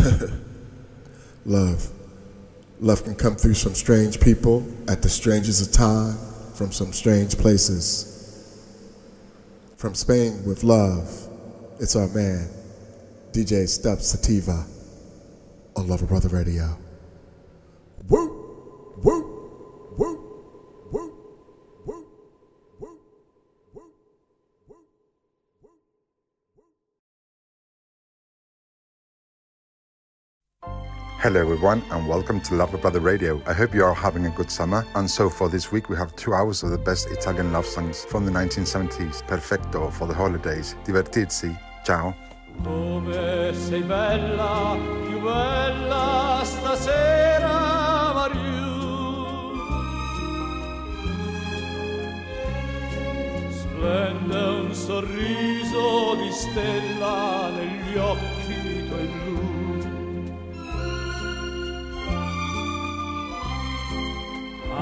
Love. Love can come through some strange people at the strangest of time from some strange places. From Spain with love, it's our man, DJ Stubbs Sativa on Lover Brother Radio. Woo! Woo! Woo! Woo! Woo! Woo! Woo! Hello, everyone, and welcome to Love Brother Radio. I hope you are having a good summer. And so, for this week, we have two hours of the best Italian love songs from the 1970s. Perfetto for the holidays. Divertirsi. Ciao. Come sei bella, più bella stasera. Splende un sorriso di stella negli occhi tuoi blu.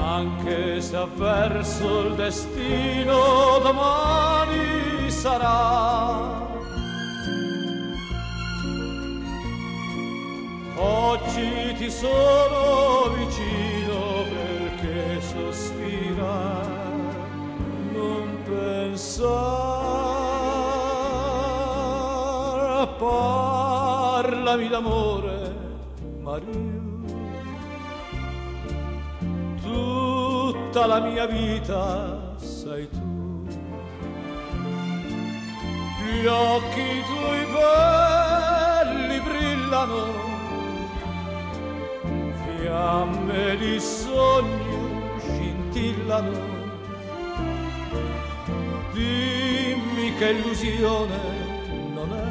Anche se avverso il destino domani sarà. Oggi ti sono vicino perché sospira, non pensare, parlami d'amore, Maria. Tutta la mia vita sei tu, gli occhi tuoi belli brillano fiamme di sogno scintillano. Dimmi che illusione non è.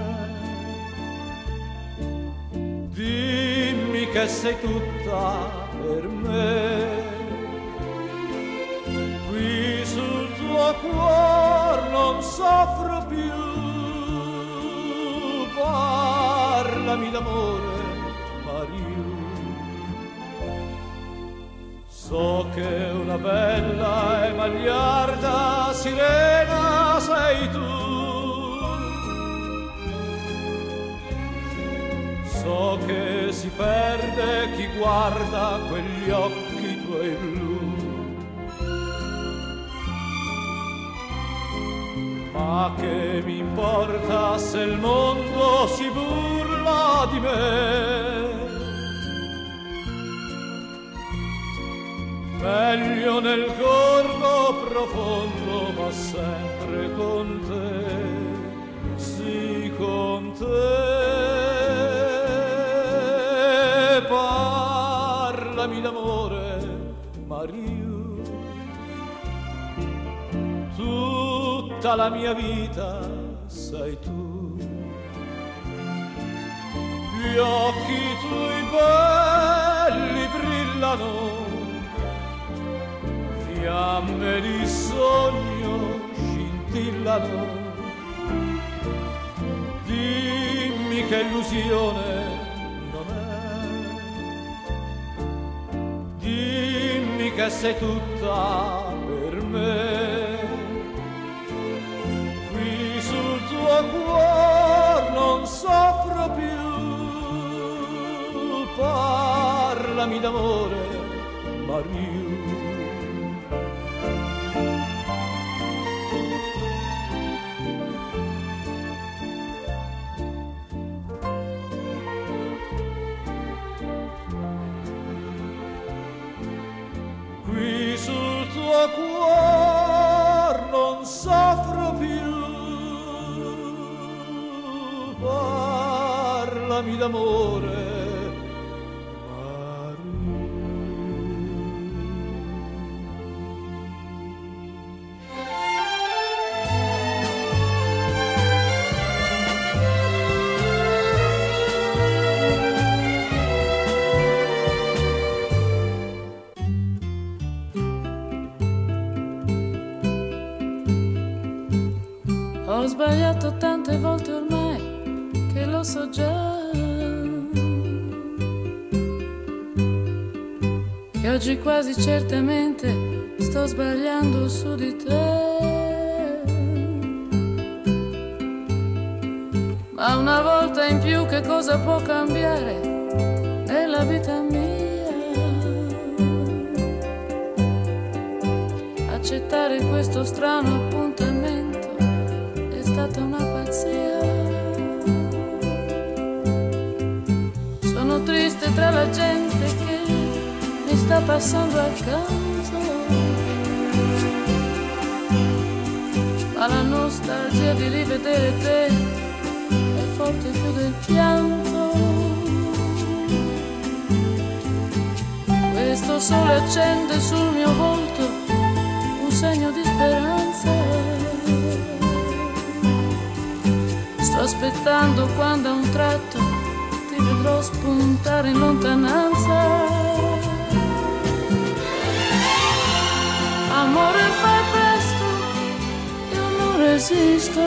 Dimmi che sei tutta per me. Sul tuo cuore non soffro più. Parlami d'amore, Maria. So che una bella e magliarda sirena sei tu. So che si perde chi guarda quegli occhi tuoi blu. Ma che mi importa se il mondo si burla di me? meglio nel corpo profondo, ma sempre con te, sì con te. Parlami d'amore, Mario, tutta la mia vita sei tu. Gli occhi tuoi belli brillano fiamme di sogno scintillano. Dimmi che illusione non è. Dimmi che sei tutta per me. Tuo cuore non soffro più. Parlami d'amore, Mario. Quasi certamente sto sbagliando su di te. Ma una volta in più che cosa può cambiare nella vita mia? Accettare questo strano appuntamento è stata una pazzia. Sono triste tra la gente sta passando accanto. Ma la nostalgia di rivedere te è forte più del pianto. Questo sole accende sul mio volto un segno di speranza. Sto aspettando quando a un tratto ti vedrò spuntare in lontananza. Amore fai presto, io non resisto.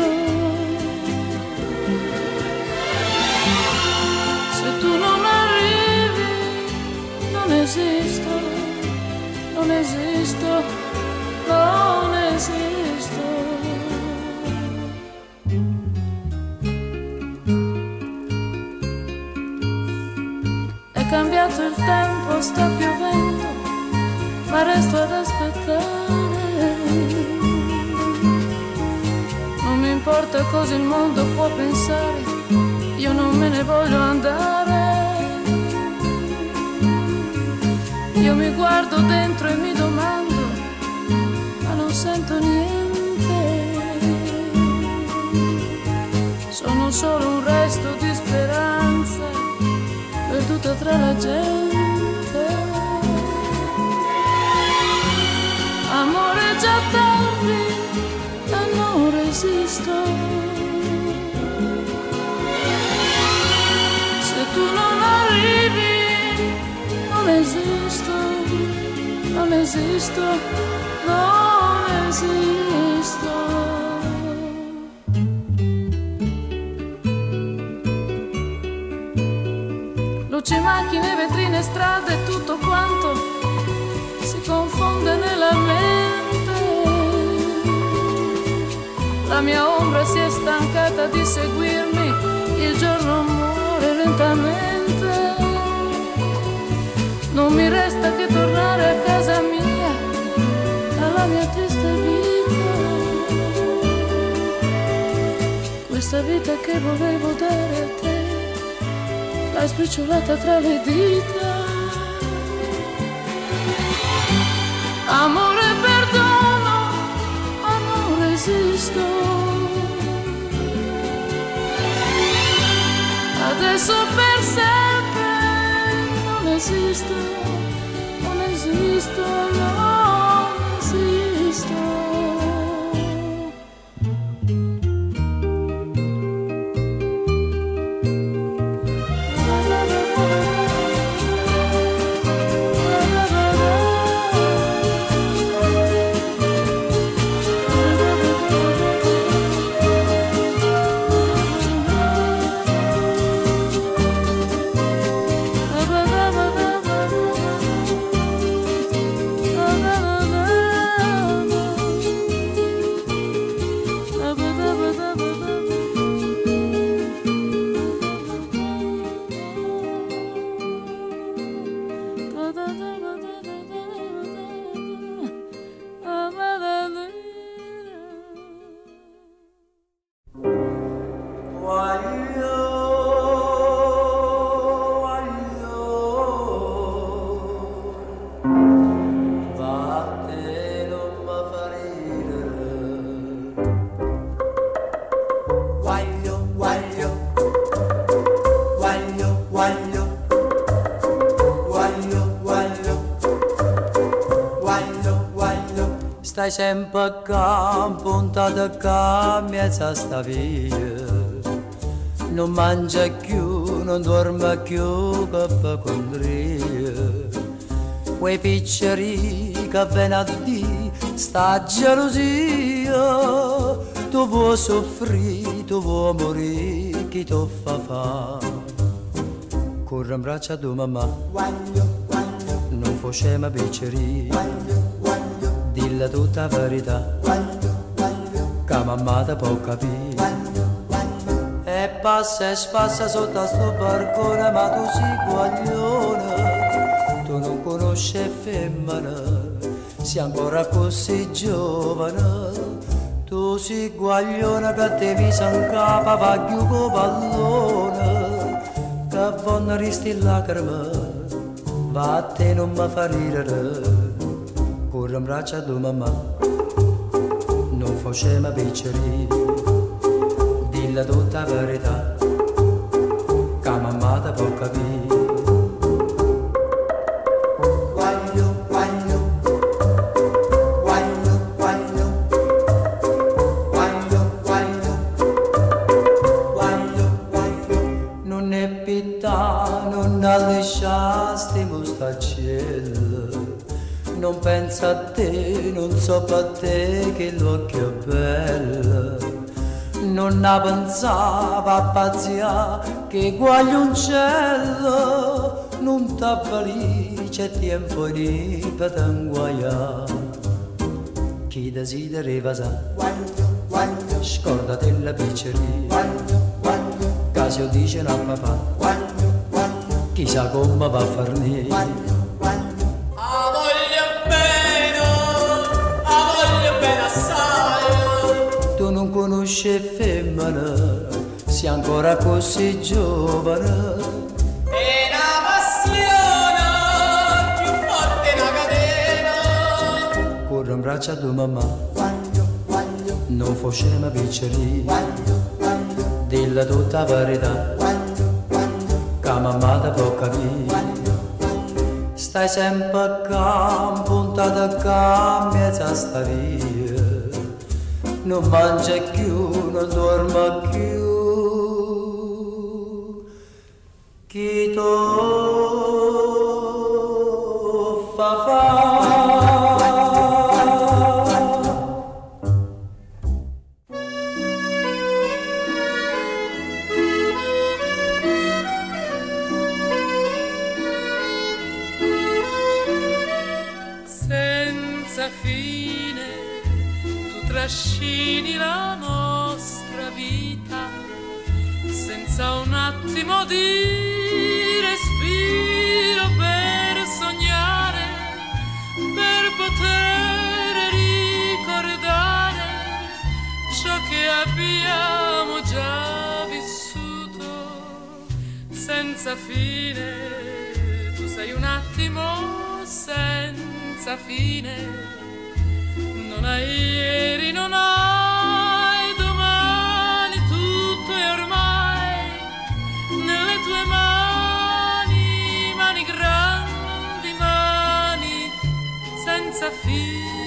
Se tu non arrivi, non esisto, non esisto, non esisto. È cambiato il tempo, sta piovendo, ma resto ad aspettare. Importa cosa il mondo può pensare, io non me ne voglio andare. Io mi guardo dentro e mi domando, ma non sento niente. Sono solo un resto di speranza perduta tra la gente. Amore già tardi non resisto. Se tu non arrivi, non esisto, non esisto, non esisto. Luci, macchine, vetrine, strade, tutto quanto Mia ombra si è stancata di seguirmi, il giorno muore lentamente. Non mi resta che tornare a casa mia, alla mia triste vita. Questa vita che volevo dare a te l'hai spicciolata tra le dita. Amore, perdono, ma non resisto. Adesso per sempre non esisto, Stai sempre qua, puntata qua, mezza sta via. Non mangia più, non dorme più, che fa condria. Quei picceri che venerdì sta gelosia, tu vuoi soffrire, tu vuoi morire, chi ti fa fa? Corre in braccio a tua mamma, non facciamo picceria, dilla tutta verità, che mamma ti può capire. E passa e spassa sotto a sto barcone, ma tu sei guaglione, tu non conosci femmina, sei ancora così giovane. Tu sei guaglione che te mi san capa, va più con pallone, che vanno risti lacrime, va a te non mi fa ridere, in braccia a tua mamma, non facciamo picceria dilla tutta verità te, non so per te che l'occhio è bello. Non ne pensava a pazzia che guaglioncello non t'avvalì c'è tempo di patanguaia chi desidera sa. Guaglio, guaglio scordate la pizzeria. Guaglio, guaglio Casio dice a papà. Guaglio, guaglio chissà come va a farne guaglio conosce femmina, sei ancora così giovane. E la passione più forte una catena. Corro in braccio a tua mamma, quaglio, quaglio. non facciamo picceri, quaglio, quaglio. dilla tutta la verità, quaglio, quaglio. che mamma ti può capire. Stai sempre a campo, puntata a campo, mezza sta via non mangia più, non dorma più. Chi senza fine non hai ieri, non hai domani, tutto è ormai nelle tue mani, mani grandi, mani senza fine.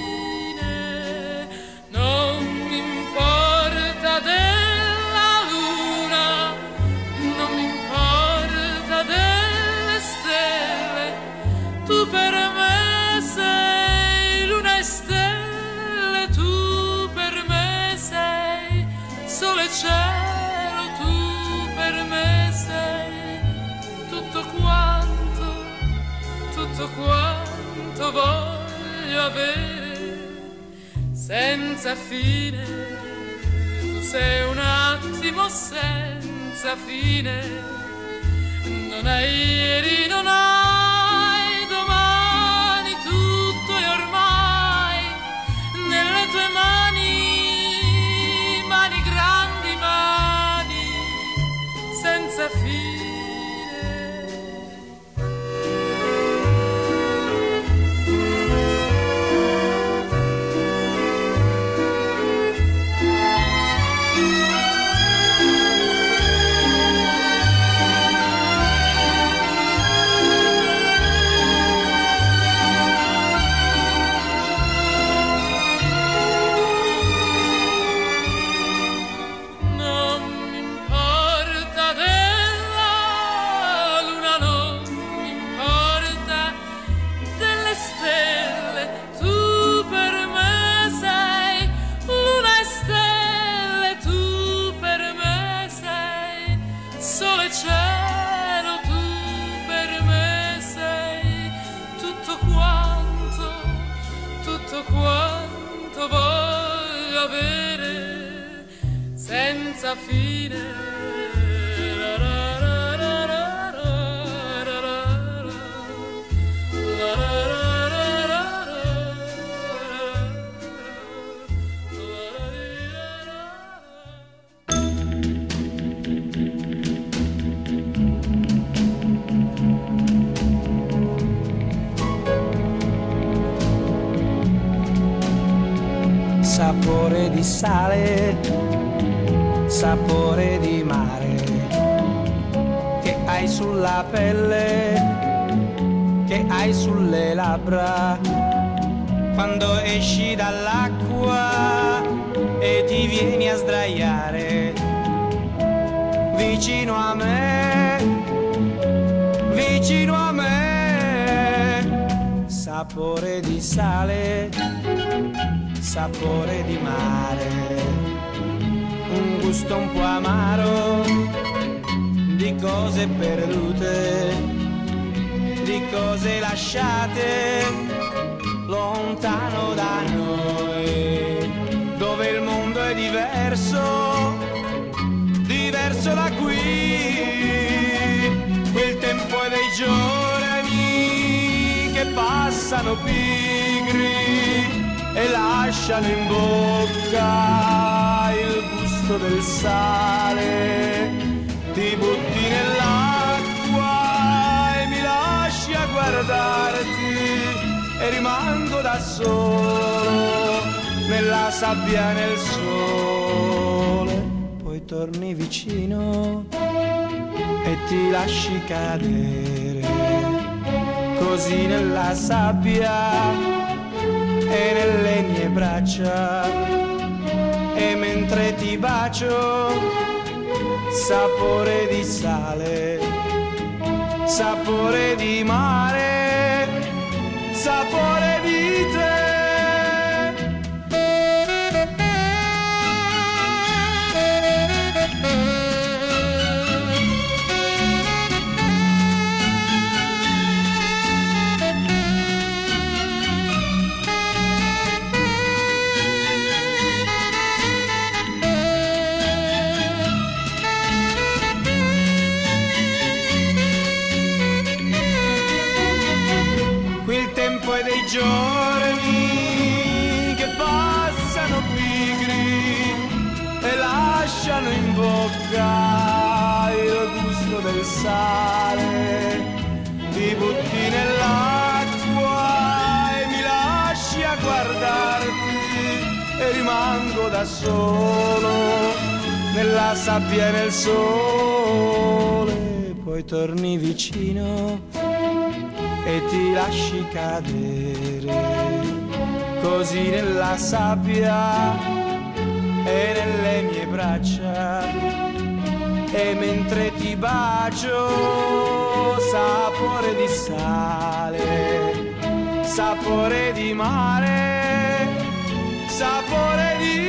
Quanto voglio avere senza fine. Tu sei un attimo senza fine, non hai ieri, non hai alla fine. sapore di sale sapore di mare che hai sulla pelle, che hai sulle labbra. Quando esci dall'acqua e ti vieni a sdraiare vicino a me, vicino a me, sapore di sale, sapore di mare, un gusto un po' amaro di cose perdute, di cose lasciate lontano da noi, dove il mondo è diverso, diverso da qui, quel tempo è dei giorni che passano pigri e lasciano in bocca gusto del sale, ti butti nell'acqua e mi lasci a guardarti e rimango da solo nella sabbia e nel sole. Poi torni vicino e ti lasci cadere così nella sabbia e nelle mie braccia. E mentre ti bacio, sapore di sale, sapore di mare sapore di bocca il gusto del sale. Ti butti nell'acqua e mi lasci a guardarti e rimango da solo nella sabbia e nel sole. Poi torni vicino e ti lasci cadere così nella sabbia e nelle mie braccia e mentre ti bacio sapore di sale sapore di mare sapore di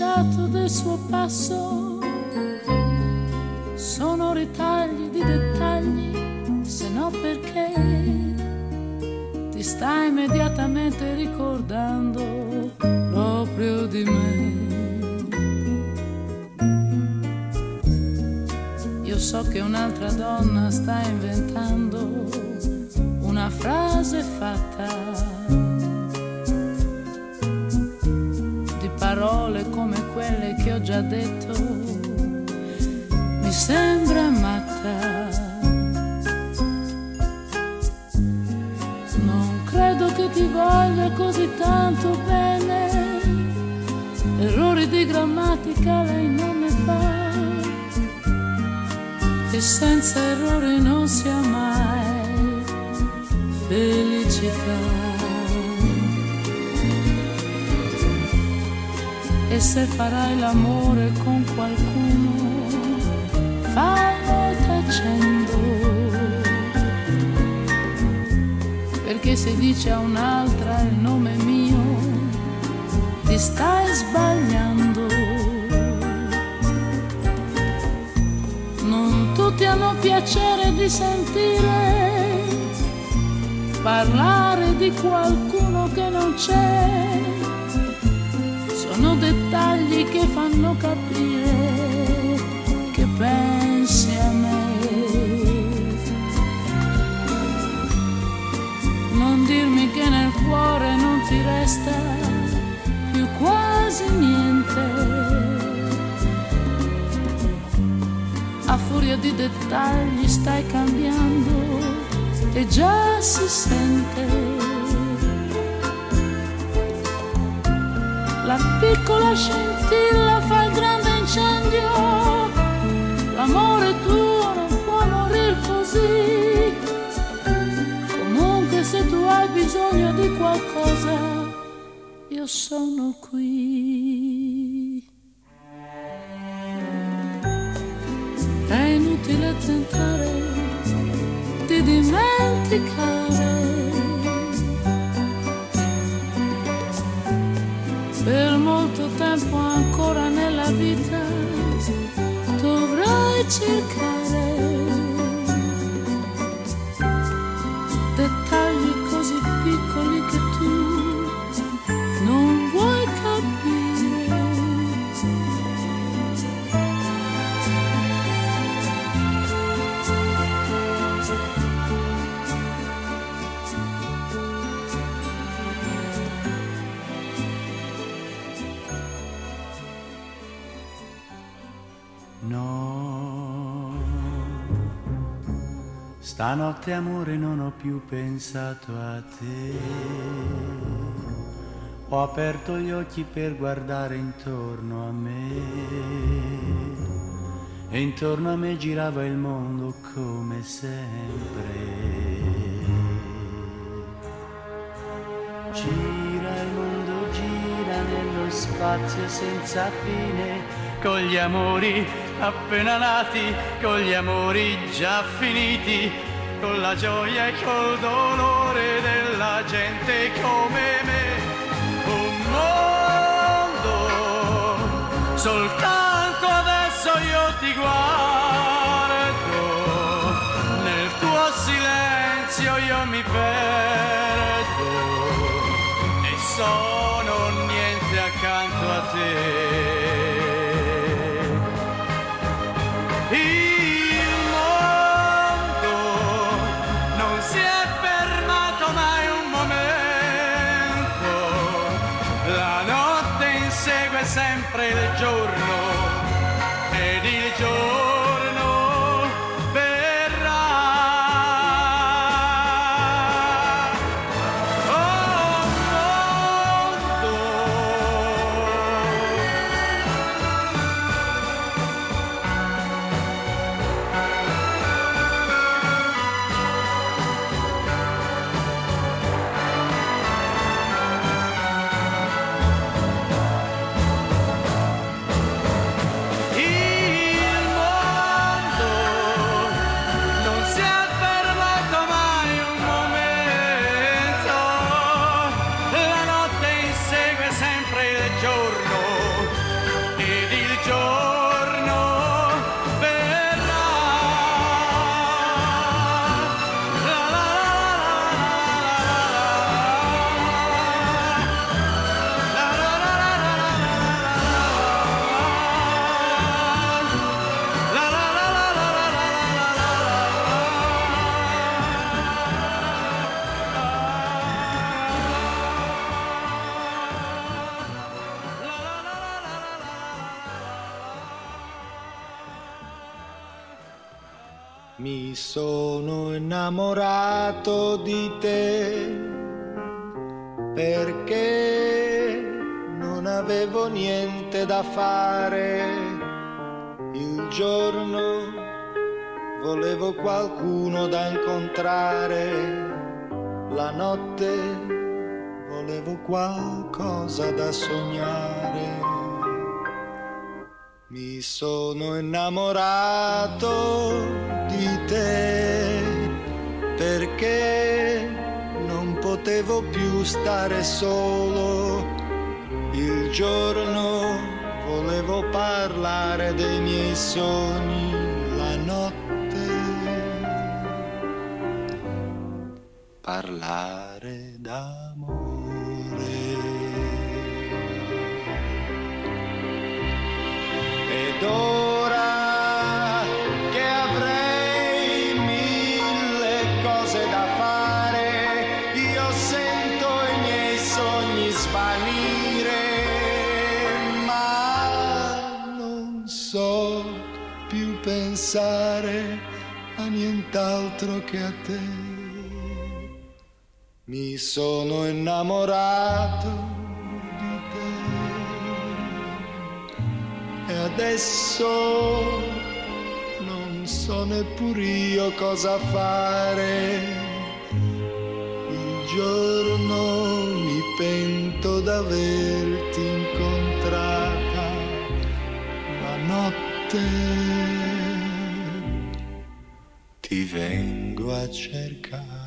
bilanciato del suo passo. Sono ritagli di dettagli, se no perché? Ti stai immediatamente ricordando proprio di me. Io so che un'altra donna sta inventando una frase fatta parole come quelle che ho già detto. Mi sembra matta. Non credo che ti voglia così tanto bene. Errori di grammatica lei non ne fa. E senza errori non si ha mai felicità. E se farai l'amore con qualcuno, fallo tacendo. Perché se dice a un'altra il nome mio, ti stai sbagliando. Non tutti hanno piacere di sentire parlare di qualcuno che non c'è. Dettagli che fanno capire che pensi a me. Non dirmi che nel cuore non ti resta più quasi niente. A furia di dettagli stai cambiando e già si sente. Piccola scintilla fa il grande incendio, l'amore tuo non può morire così. Comunque se tu hai bisogno di qualcosa, io sono qui. Stanotte amore non ho più pensato a te. Ho aperto gli occhi per guardare intorno a me. E intorno a me girava il mondo come sempre. Gira il mondo, gira nello spazio senza fine, con gli amori appena nati, con gli amori già finiti, con la gioia e col dolore della gente come me. Un mondo, soltanto adesso io ti guardo, nel tuo silenzio io mi perdo e sono niente accanto a te. Qualcuno da incontrare, la notte volevo qualcosa da sognare. Mi sono innamorato di te perché non potevo più stare solo. Il giorno volevo parlare dei miei sogni, parlare d'amore. Ed ora che avrei mille cose da fare, io sento i miei sogni svanire, ma non so più pensare a nient'altro che a te. Mi sono innamorato e adesso non so neppur io cosa fare. Il giorno mi pento d'averti incontrata, la notte ti vengo a cercare.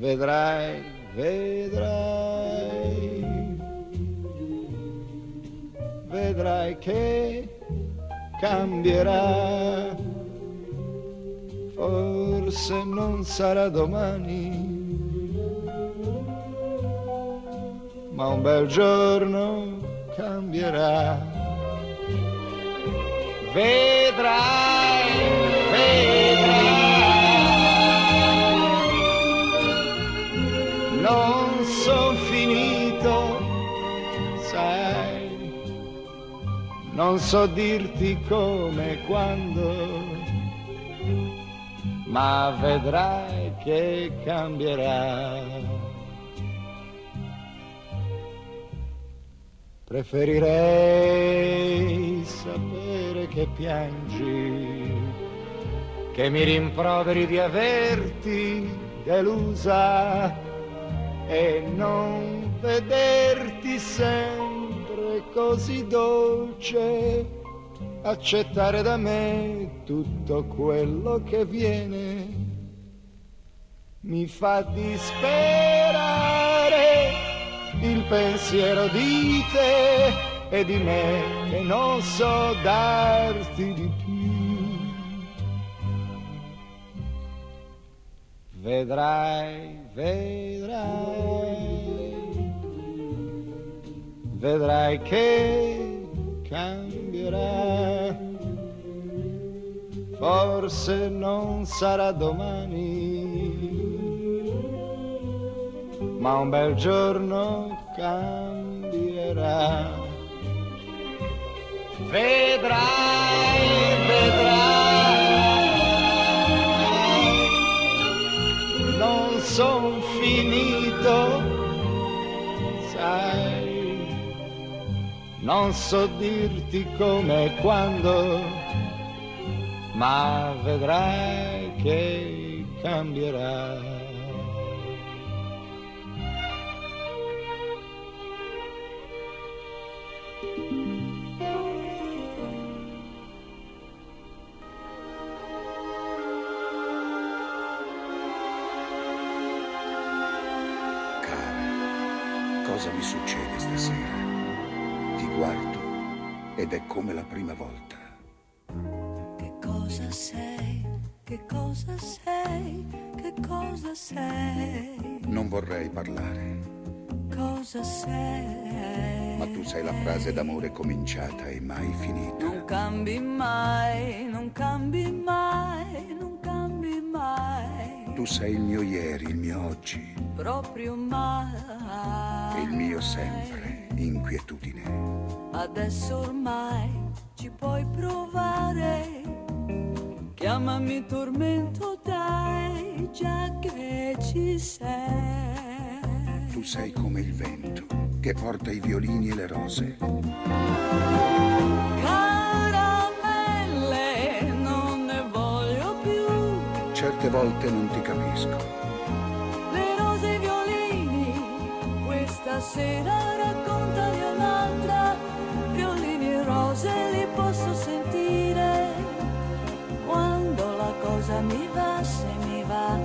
Vedrai, vedrai, vedrai che cambierà. Forse non sarà domani, ma un bel giorno cambierà. Vedrai. Non so dirti come e quando, ma vedrai che cambierà. Preferirei sapere che piangi, che mi rimproveri di averti delusa e non vederti sempre così dolce, accettare da me tutto quello che viene, mi fa disperare il pensiero di te e di me che non so darti di più. Vedrai, vedrai, vedrai che cambierà. Forse non sarà domani, ma un bel giorno cambierà. Vedrai, vedrai, non son finito, sai, non so dirti come e quando, ma vedrai che cambierà. Cosa mi succede ed è come la prima volta. Che cosa sei? Che cosa sei? Che cosa sei? Non vorrei parlare, Cosa sei? ma tu sei la frase d'amore cominciata e mai finita. Non cambi mai, non cambi mai, non cambi mai, Tu sei il mio ieri, il mio oggi, proprio mai. e il mio sempre, inquietudine. Adesso ormai ci puoi provare. Chiamami tormento, dai, già che ci sei. Tu sei come il vento che porta i violini e le rose. Caramelle, Certe volte non ti capisco, Le rose e i violini, questa sera raccontali un'altra. Violini e rose li posso sentire. Quando la cosa mi va, se mi va,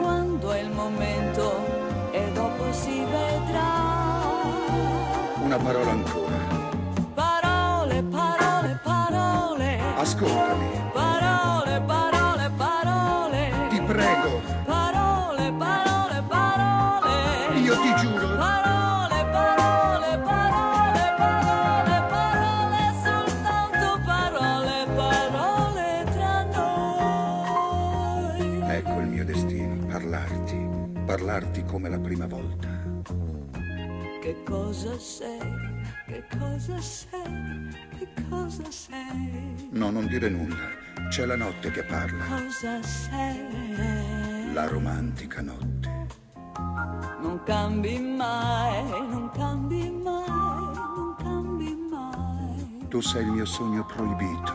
quando è il momento e dopo si vedrà. una parola ancora. Parole, parole, parole. Ascoltami, Parole, parlarti come la prima volta. Che cosa sei? Che cosa sei? Che cosa sei? No, non dire nulla, c'è la notte che parla, Cosa sei? la romantica notte. Non cambi mai, non cambi mai, non cambi mai, Tu sei il mio sogno proibito,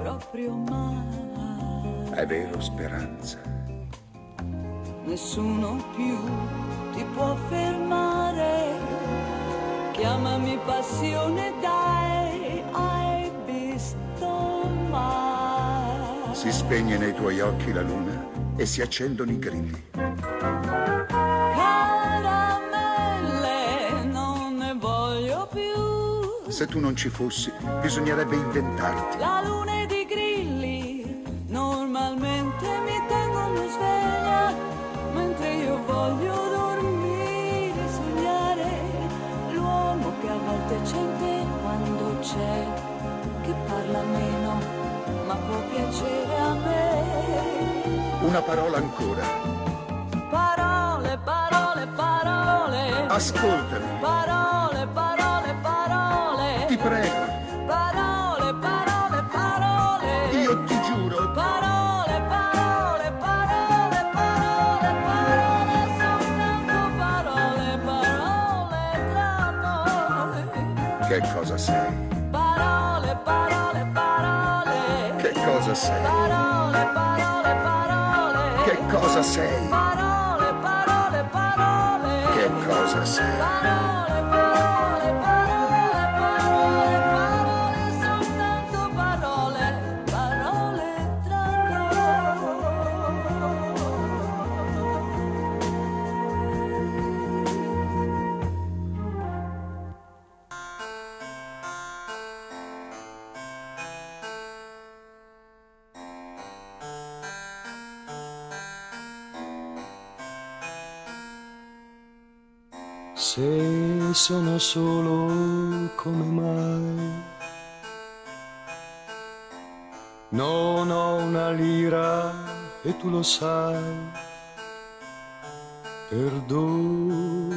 proprio mai. è vero speranza. Nessuno più ti può fermare. Chiamami passione, dai, hai visto mai. Si spegne nei tuoi occhi la luna e si accendono i grilli. Caramelle, non ne voglio più. Se tu non ci fossi, bisognerebbe inventarti. La luna c'è, che parla meno, ma può piacere a me. Una parola ancora. Parole, parole, parole. Ascoltami, Parole, parole, parole. Cosa sei? Parole, parole, parole. Che cosa sei? Parole, Se sono solo come mai. Non ho una lira e tu lo sai, perdonami.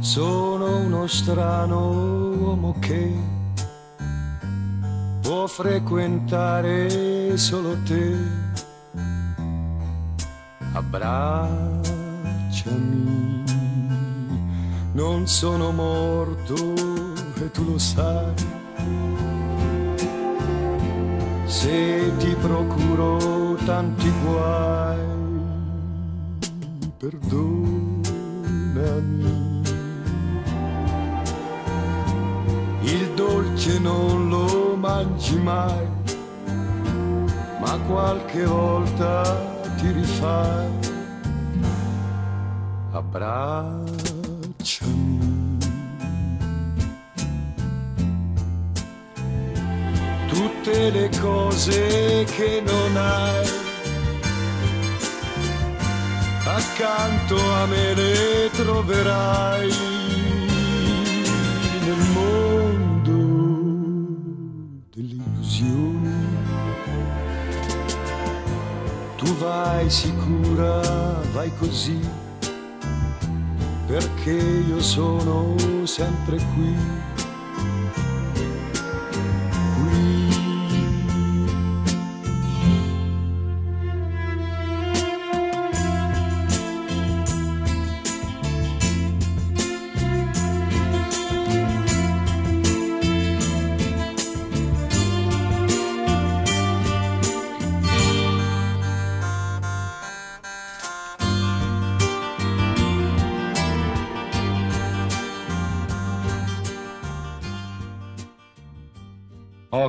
Sono uno strano uomo che può frequentare solo te abbracciami. Non sono morto e tu lo sai. Se ti procuro tanti guai, perdonami. Il dolce non lo mangi mai, ma qualche volta ti rifai, abbracciami. Tutte le cose che non hai, accanto a me le troverai vai sicura, vai così, perché io sono sempre. Qui.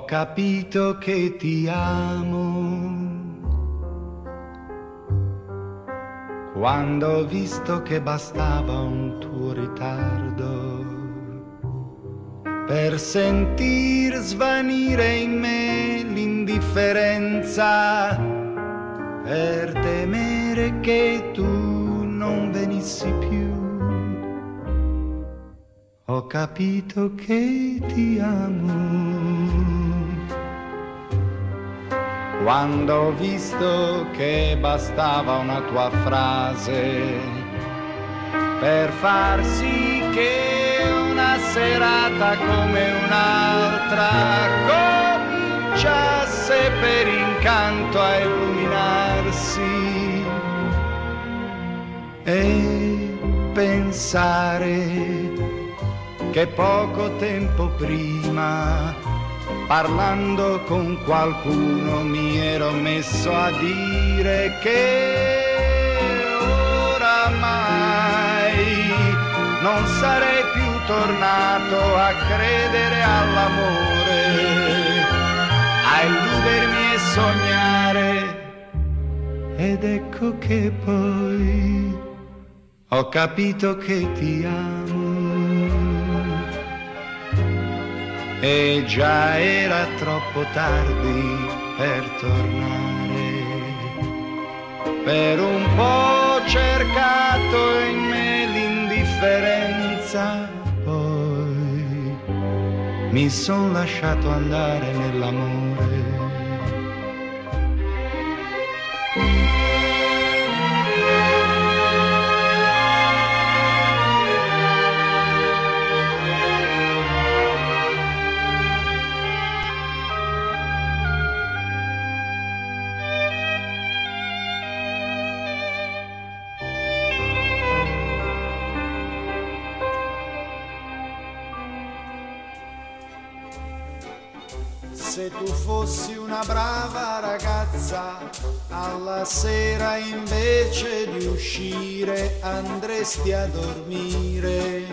Capito che ti amo quando ho visto che bastava un tuo ritardo per sentir svanire in me l'indifferenza, per temere che tu non venissi più. Ho capito che ti amo quando ho visto che bastava una tua frase per far sì che una serata come un'altra cominciasse per incanto a illuminarsi e pensare che poco tempo prima, parlando con qualcuno, mi ero messo a dire che oramai non sarei più tornato a credere all'amore, a illudermi e sognare. Ed ecco che poi ho capito che ti amo. E già era troppo tardi per tornare. Per un po' cercato in me l'indifferenza, poi mi son lasciato andare nell'amore. Andresti a dormire.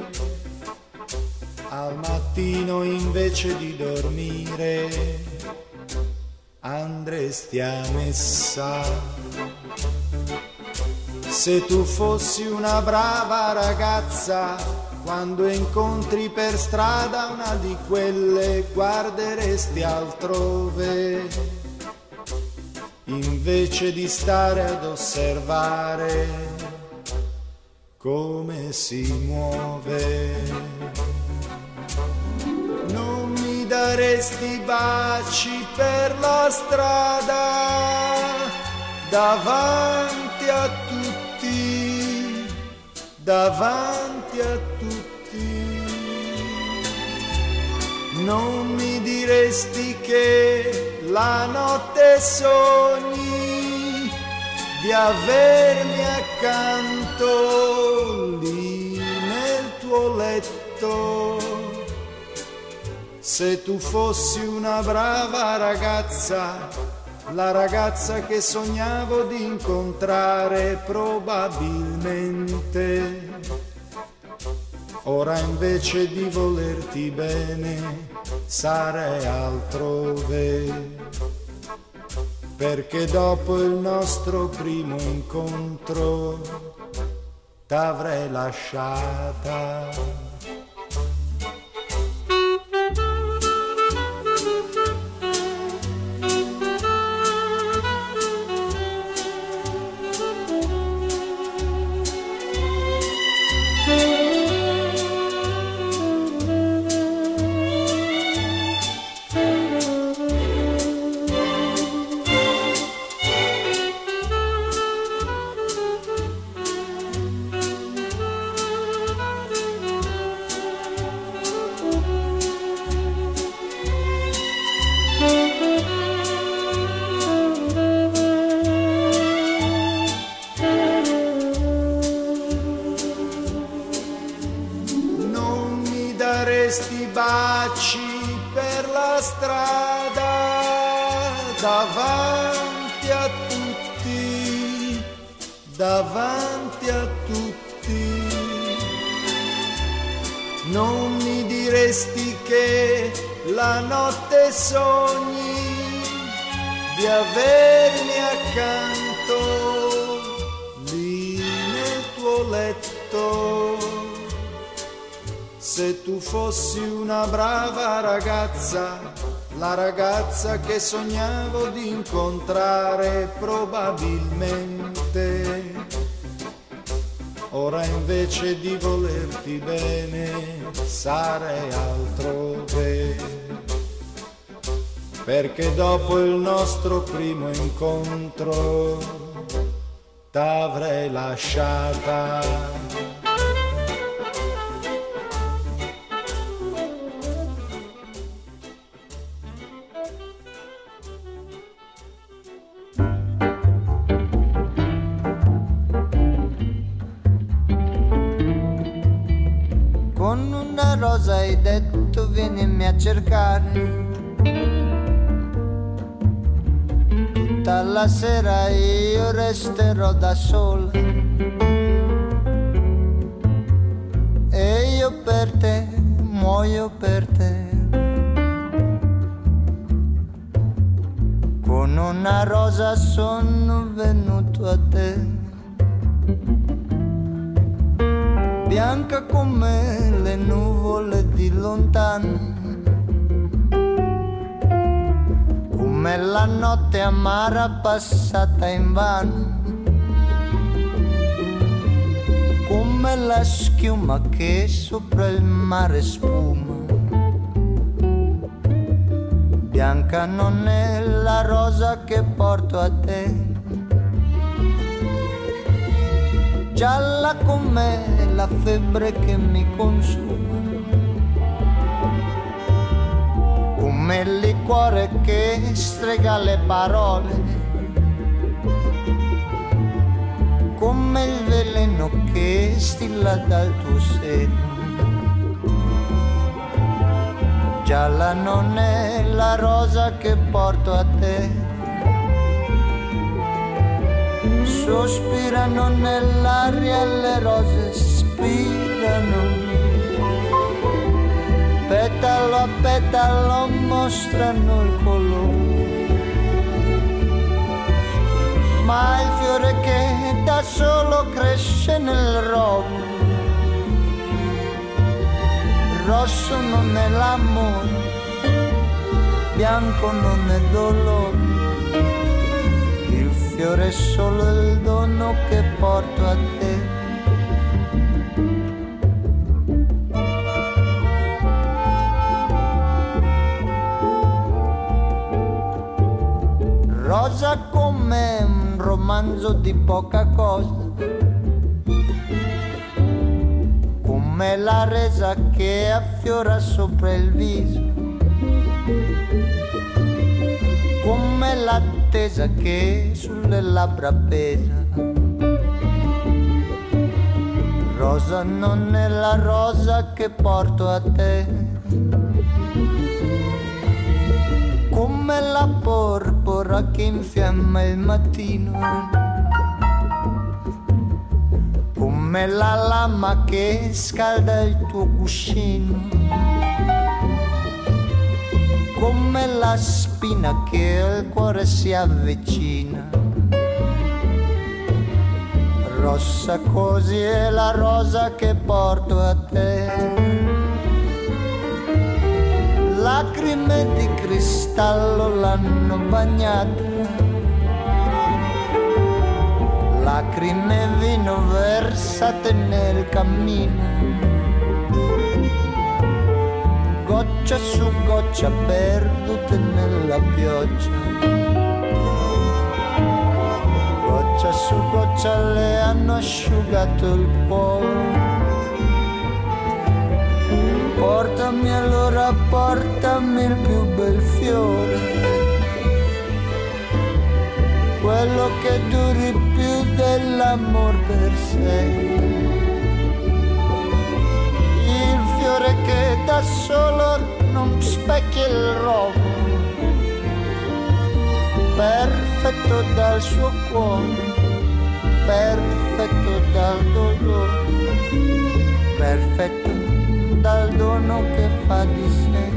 Al mattino invece di dormire andresti a messa. Se tu fossi una brava ragazza, quando incontri per strada una di quelle, guarderesti altrove, invece di stare ad osservare come si muove. Non mi daresti baci per la strada davanti a tutti, davanti a tutti. Non mi diresti che la notte sogni di avermi accanto lì nel tuo letto. Se tu fossi una brava ragazza, la ragazza che sognavo di incontrare probabilmente, ora invece di volerti bene sarei altrove. Perché dopo il nostro primo incontro t'avrei lasciata. Fossi una brava ragazza, la ragazza che sognavo di incontrare probabilmente, ora invece di volerti bene sarei altrove. Perché dopo il nostro primo incontro t'avrei lasciata. La io resterò da sola. E io per te muoio per te. Con una rosa sono venuto a te. bianca come le nuvole come la notte amara passata in vano, come la schiuma che sopra il mare spuma. Bianca non è la rosa che porto a te. gialla come la febbre che mi consuma, come il liquore che strega le parole, come il veleno che stilla dal tuo seno. Gialla non è la rosa che porto a te. Sospirano nell'aria le rose, spirano. Petalo a petalo mostrano il colore. Ma il fiore che da solo cresce nel rovo rosso non è l'amore, bianco non è dolore, il fiore è solo il dono che porto a te. Rosa come un romanzo di poca cosa. Come la resa che affiora sopra il viso, come l'attesa che sulle labbra pesa. Rosa non è la rosa che porto a te, come la porpora che infiamma il mattino come la lama che scalda il tuo cuscino, come la spina che al cuore si avvicina. Rossa così è la rosa che porto a te. Lacrime di cristallo l'hanno bagnata lacrime e vino versate nel cammino. Goccia su goccia perdute nella pioggia. Goccia su goccia le hanno asciugato il cuore. Portami allora, portami il più bel fiore quello che duri più dell'amor per sé. Il fiore che da solo non specchia il rovo, perfetto dal suo cuore, perfetto dal dolore, perfetto dal dono che fa di sé.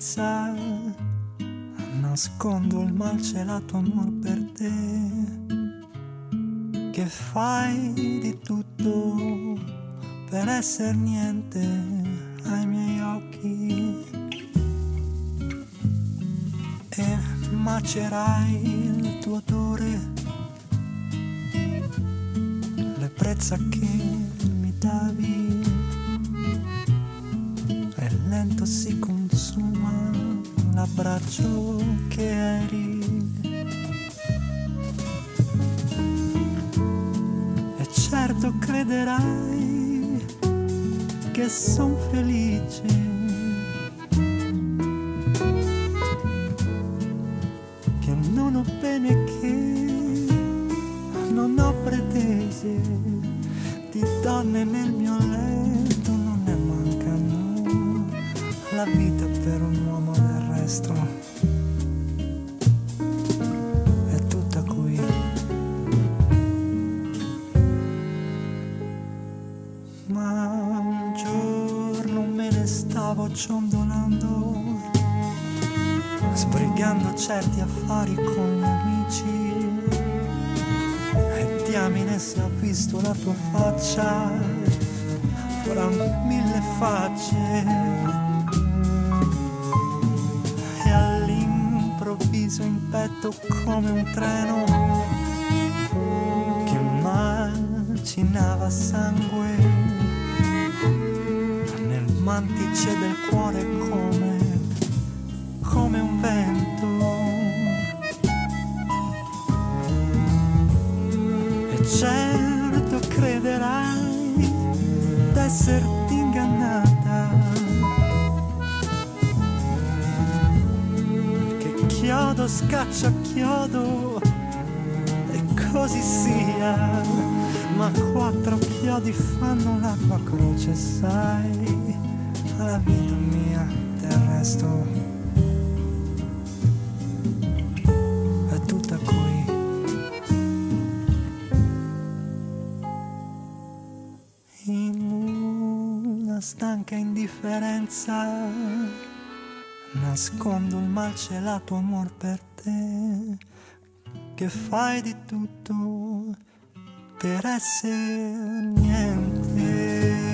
senza nascondo il malcelato amor per te. Che fai di tutto per essere niente ai miei occhi? E macerai il tuo odore le prezza che mi davi. E lento si ciò che eri. E certo crederai che son felice. sangue nel mantice del scarcelato amor per te, che fai di tutto per essere niente.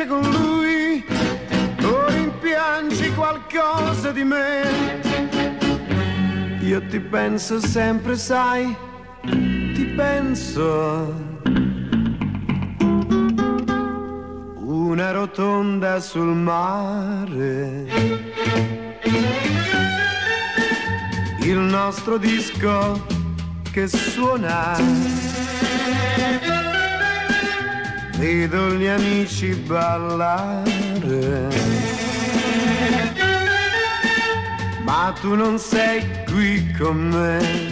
dice con lui, o rimpiangi qualcosa di me. Io ti penso sempre, sai, ti penso. Una rotonda sul mare. Il nostro disco che suona vedo gli amici ballare. Ma tu non sei qui con me.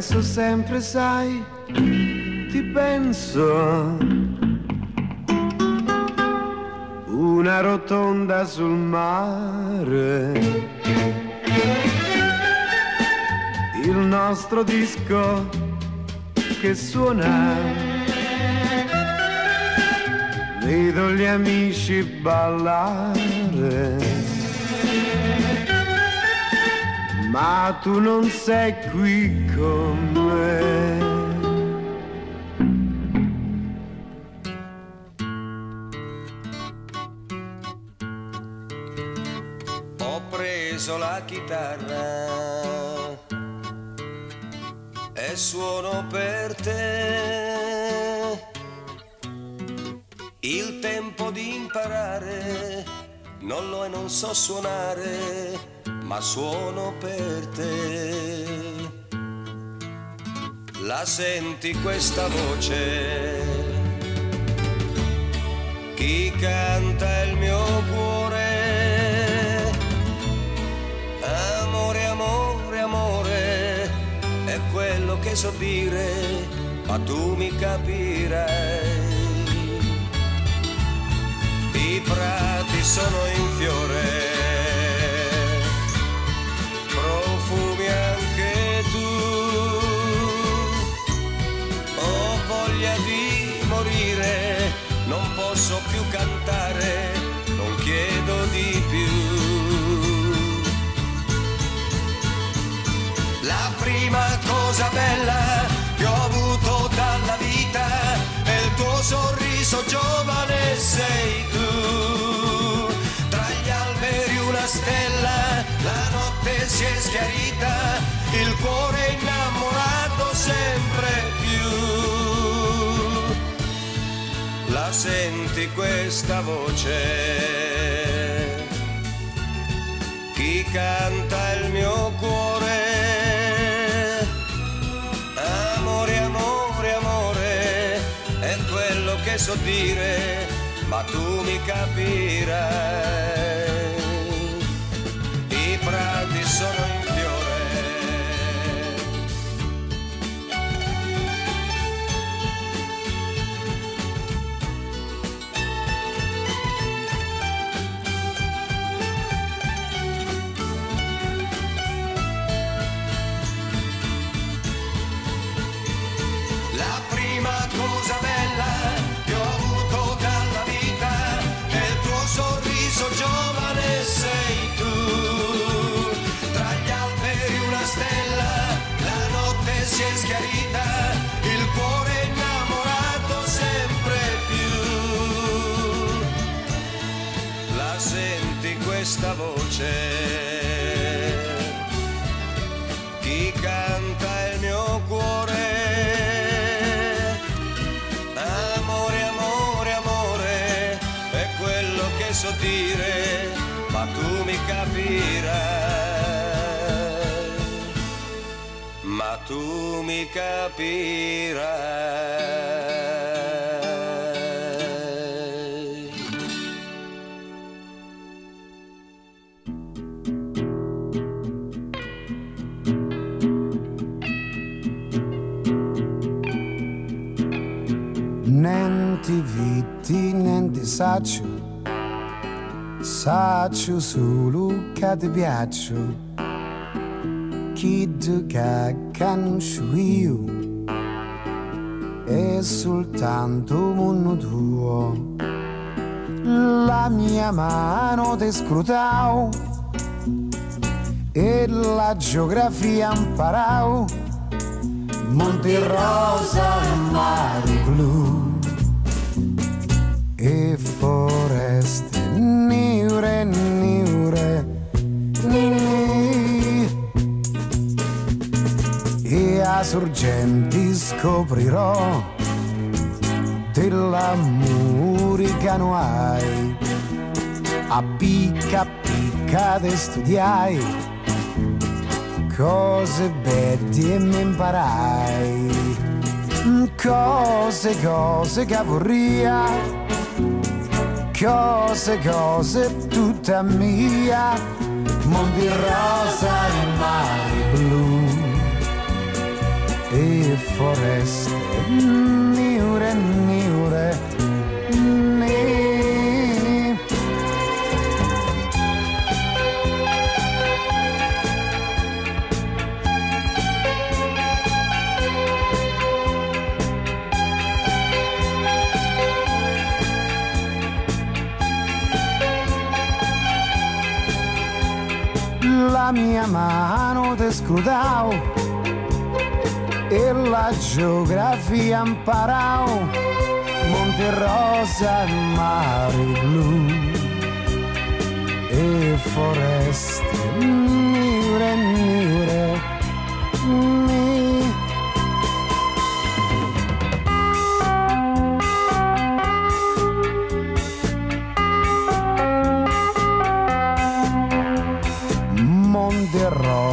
penso sempre, sai, ti penso. Una rotonda sul mare. Il nostro disco che suona. Vedo gli amici ballare ma tu non sei qui con me. Ho preso la chitarra e suono per te. Il tempo di imparare non lo e non so suonare, ma suono per te. La senti questa voce? Chi canta il mio cuore? Amore, amore, amore, è quello che so dire, ma tu mi capirai. I prati sono in fiore, voglia di morire, non posso più cantare, non chiedo di più. La prima cosa bella che ho avuto dalla vita è il tuo sorriso giovane sei tu. Tra gli alberi una stella, la notte si è schiarita, il cuore innamorato sempre più. Senti questa voce? Chi canta il mio cuore? Amore, amore, amore, è quello che so dire, ma tu mi capirai. I prati sono in voce? Chi canta il mio cuore? Amore, amore, amore, è quello che so dire, ma tu mi capirai. Ma tu mi capirai. Saccio, saccio solo che ti piaccio, chi che conosco io, è soltanto mondo tuo. La mia mano ti scrutavo e la geografia imparavo, Monte Rosa e mare blu e foreste nere, nere, nere. E a sorgenti scoprirò dell'amore che non hai. A picca picca te studiai cose belle e mi imparai. Cose, cose che vorria, cose, cose tutta mia, mondi rosa e mari blu. E foreste niure, la mia mano te scrutau e la geografia imparau Monte Rosa e mare blu e foreste mi rendono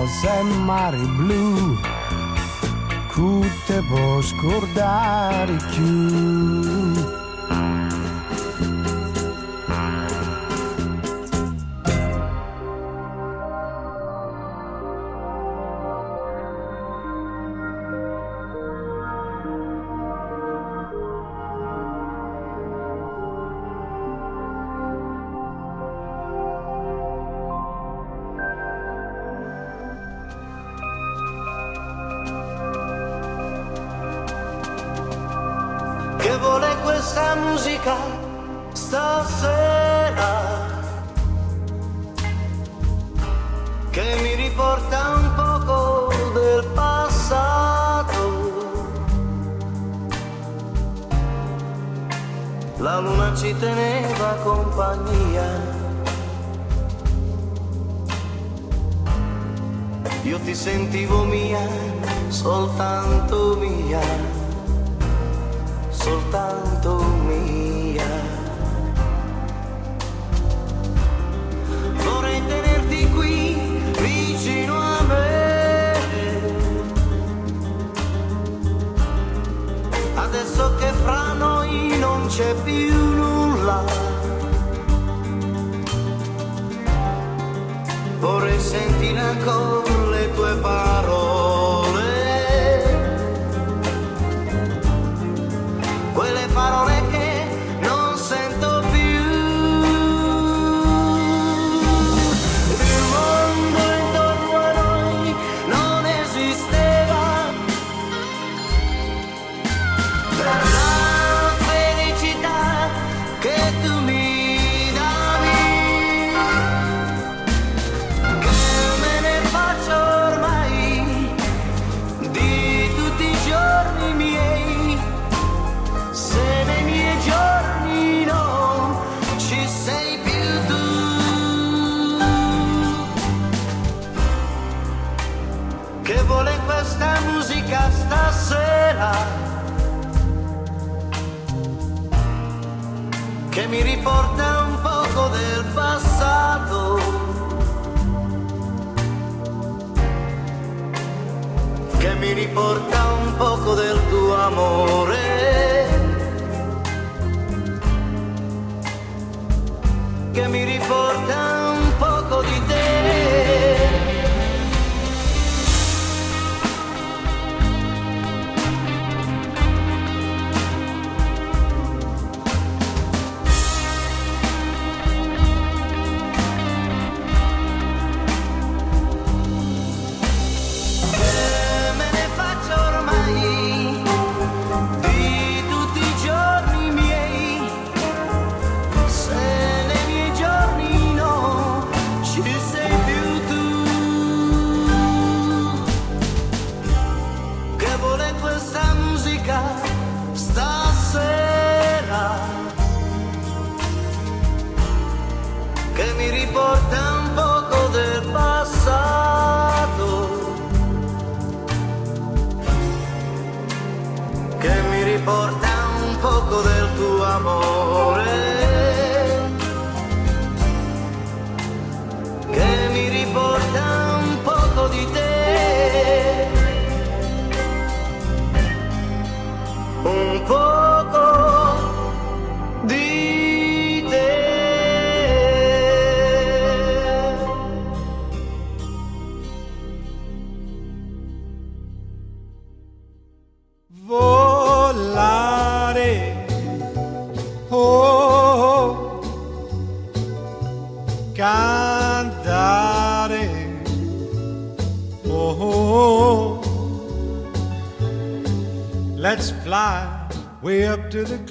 stars and mare blu. Cu te può scordare chiù.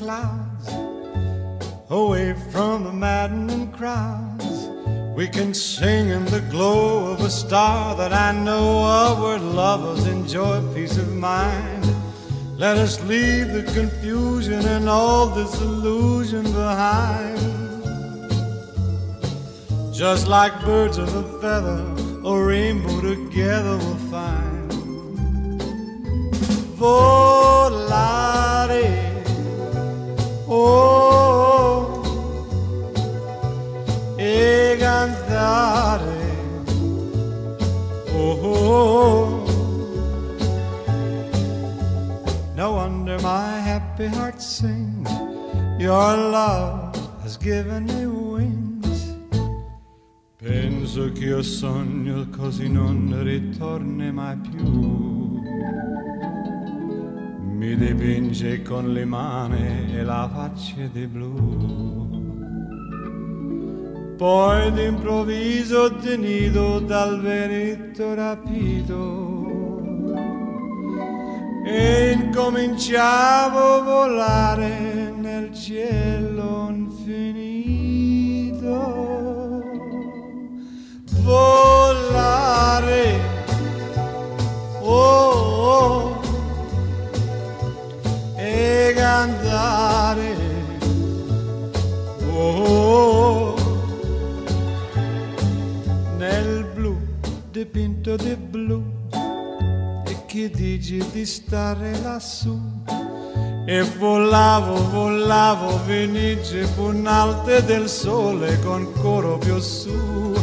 clouds, away from the maddening crowds. We can sing in the glow of a star that I know of where lovers enjoy peace of mind. Let us leave the confusion and all this illusion behind. Just like birds of a feather, a rainbow together we'll find. Volare oh, e. No wonder my happy heart sings. Your love has given me wings. Penso che io sogno così non ritorni mai più. Mi dipinge con le mani e la faccia di blu. Poi d'improvviso tenido dal veretto rapito e incominciavo a volare nel cielo infinito. Volare, oh, oh, cantare, oh, oh, nel blu dipinto di blu. E che dici di stare lassù? E volavo, volavo, venice punalte del sole con coro più su.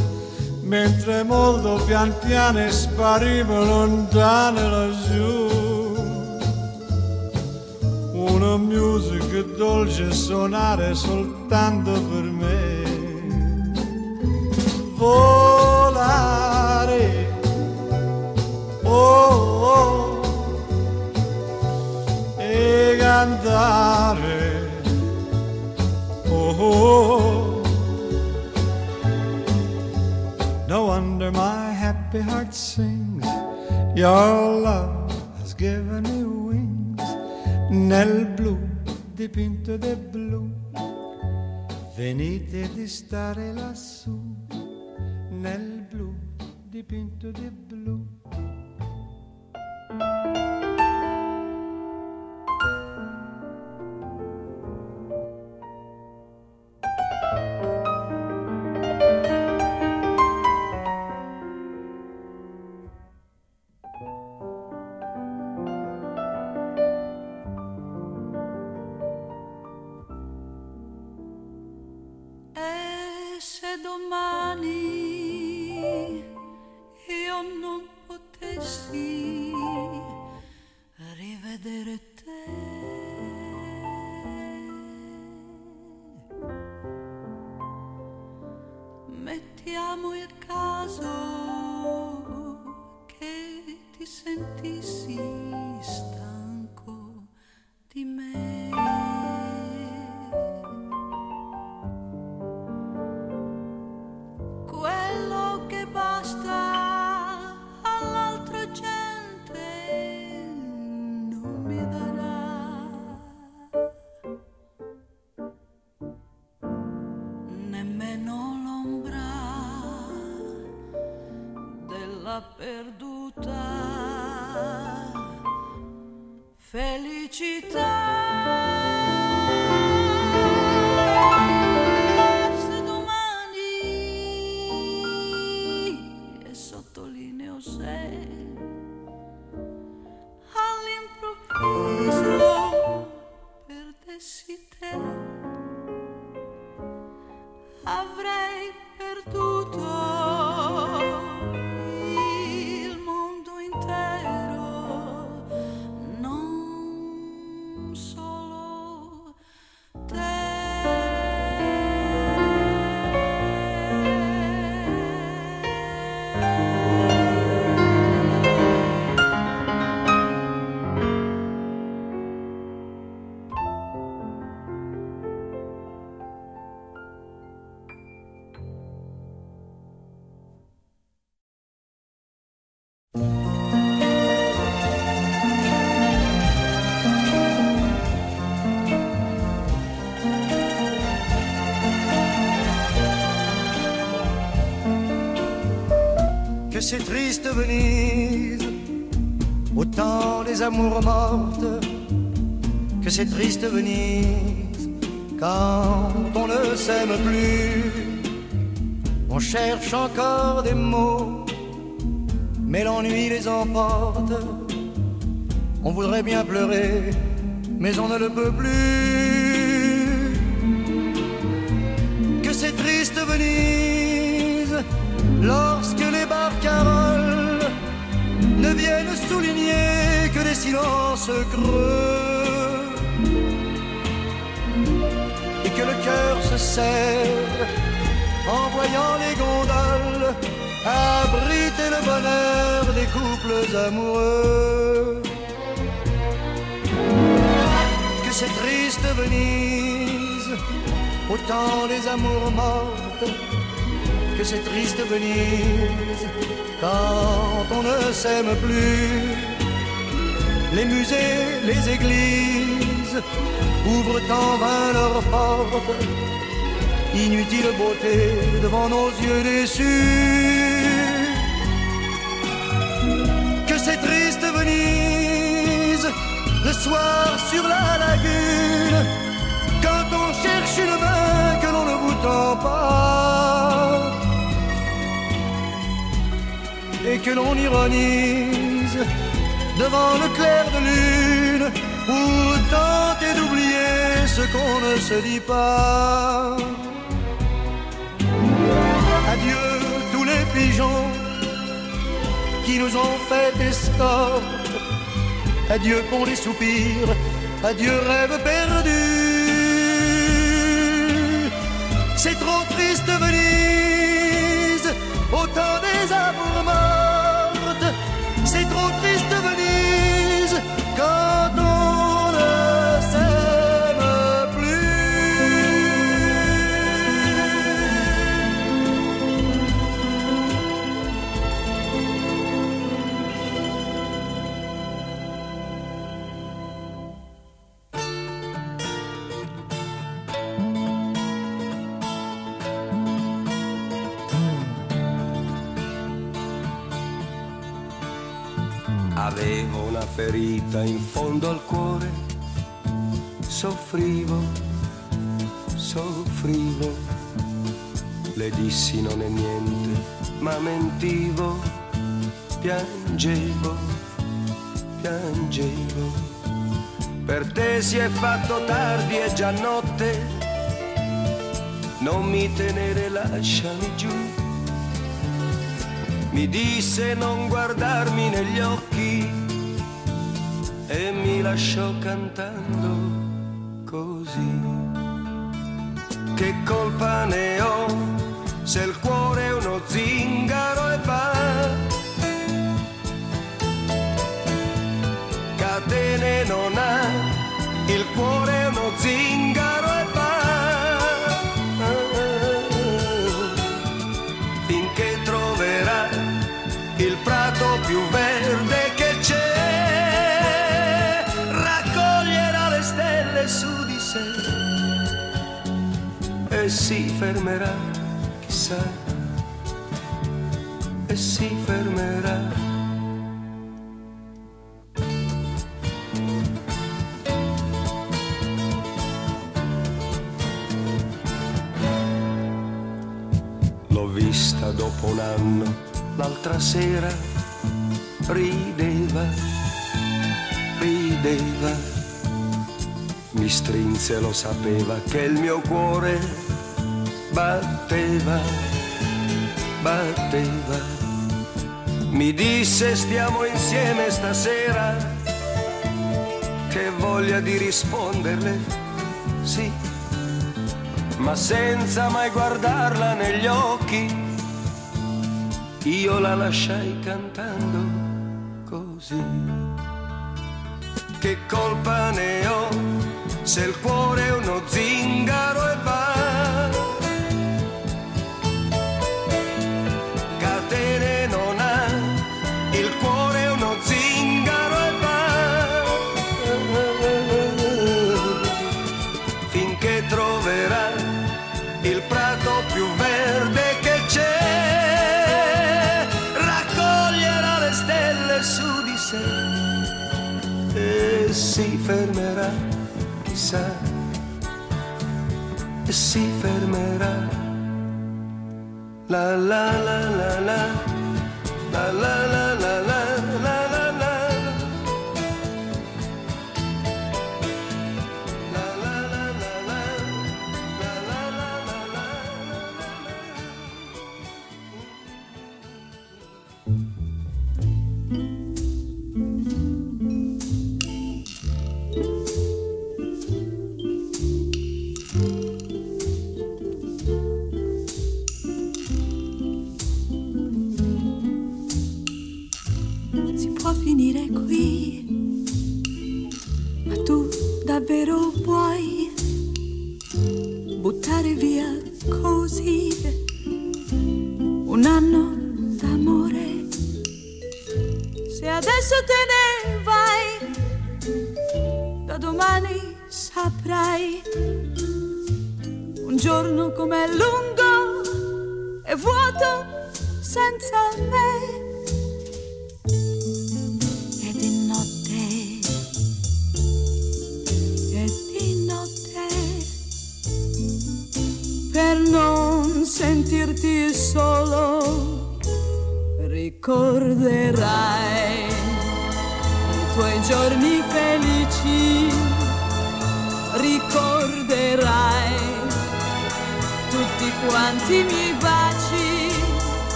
Mentre molto pian piano sparivo lontano laggiù una musica dolce suonare soltanto per me. Volare. Oh, oh, e cantare. Oh, oh. no wonder my happy heart sings. Your love has given me nel blu dipinto di blu venite di stare lassù. Nel blu dipinto di blu mettiamo il caso che ti sentissi Venise, au temps des amours mortes, que c'est triste Venise, quand on ne s'aime plus. On cherche encore des mots, mais l'ennui les emporte. On voudrait bien pleurer, mais on ne le peut plus. Que c'est triste Venise, souligner que des silences creux et que le cœur se serre en voyant les gondoles abriter le bonheur des couples amoureux. Que c'est triste Venise, au temps des amours mortes, que c'est triste Venise, quand on ne s'aime plus. Les musées, les églises ouvrent en vain leurs portes inutile beauté devant nos yeux déçus. Que c'est triste Venise, le soir sur la lagune, quand on cherche une main que l'on ne vous tend pas, que l'on ironise devant le clair de lune pour tenter d'oublier ce qu'on ne se dit pas. Adieu tous les pigeons qui nous ont fait escorte. Adieu pour les soupirs, adieu rêve perdu. C'est trop triste Venise, au temps des amours mortes. Ferita in fondo al cuore, soffrivo, soffrivo. Le dissi non è niente, ma mentivo, piangevo, piangevo. Per te si è fatto tardi, è già notte, non mi tenere, lasciami giù. Mi disse non guardarmi negli occhi lasciò cantando così. Che colpa ne ho se il cuore è uno zingaro e va? Catene non ha, il cuore è uno zingaro si fermerà, chissà, e si fermerà. L'ho vista dopo un anno, l'altra sera rideva, rideva. Mi strinse, lo sapeva che il mio cuore batteva, batteva. Mi disse stiamo insieme stasera, che voglia di risponderle, sì, ma senza mai guardarla negli occhi, io la lasciai cantando così. Che colpa ne ho se il cuore è uno zingaro e va? si fermerà. La la la la la la la la la la la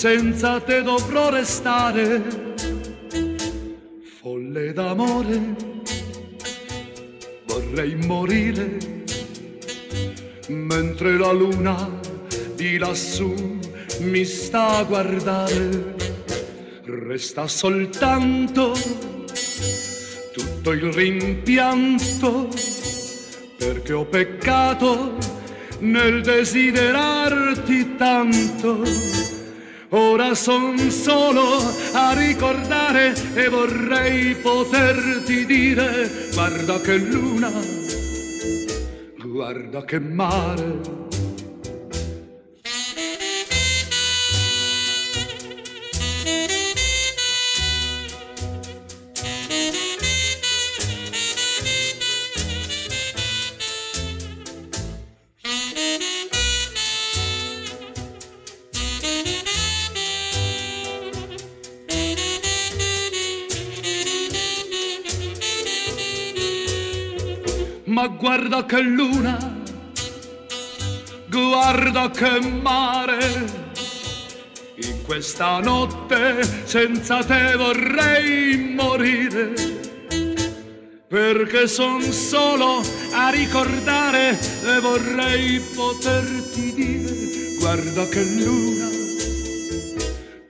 senza te dovrò restare, folle d'amore, vorrei morire, mentre la luna di lassù mi sta a guardare, resta soltanto tutto il rimpianto, perché ho peccato nel desiderarti tanto. Ora son solo a ricordare e vorrei poterti dire guarda che luna, guarda che mare. Guarda che luna, guarda che mare. In questa notte senza te vorrei morire, perché son solo a ricordare e vorrei poterti dire, guarda che luna,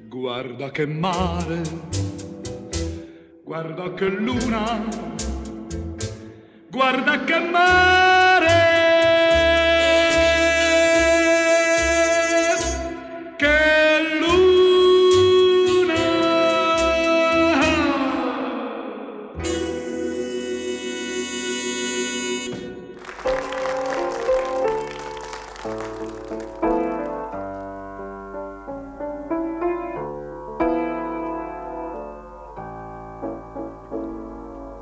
guarda che mare, guarda che luna, guarda che mare. Che luna.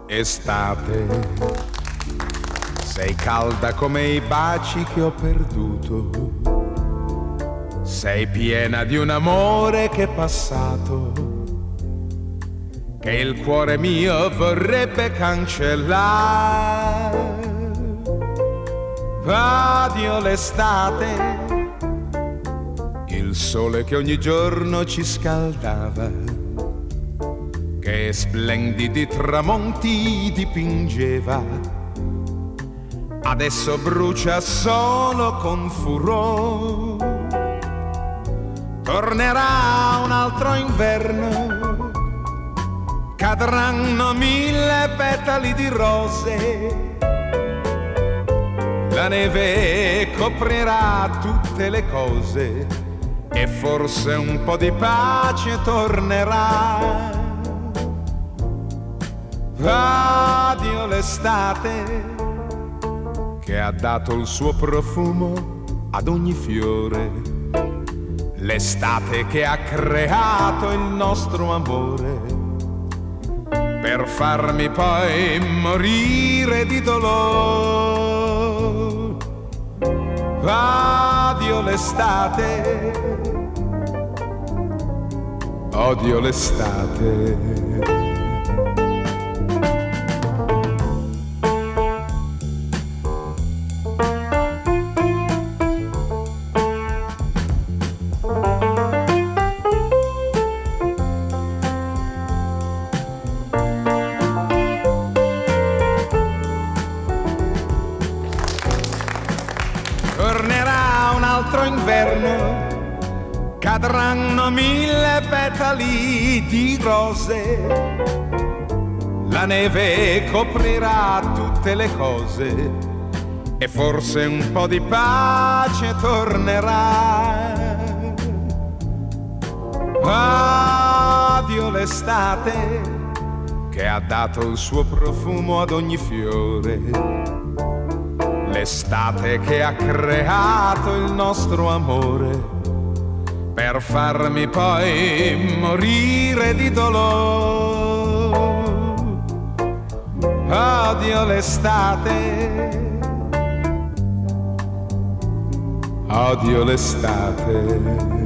Estate, sei calda come i baci che ho perduto. Sei piena di un amore che è passato, che il cuore mio vorrebbe cancellare. Addio l'estate, il sole che ogni giorno ci scaldava, che splendidi tramonti dipingeva. Adesso brucia solo con furore tornerà un altro inverno, cadranno mille petali di rose, la neve coprirà tutte le cose e forse un po' di pace tornerà. Addio l'estate che ha dato il suo profumo ad ogni fiore l'estate che ha creato il nostro amore per farmi poi morire di dolore. Addio l'estate, odio l'estate. Mille petali di rose, la neve coprirà tutte le cose e forse un po' di pace tornerà. Addio l'estate che ha dato il suo profumo ad ogni fiore. L'estate che ha creato il nostro amore per farmi poi morire di dolore. Odio l'estate, odio l'estate.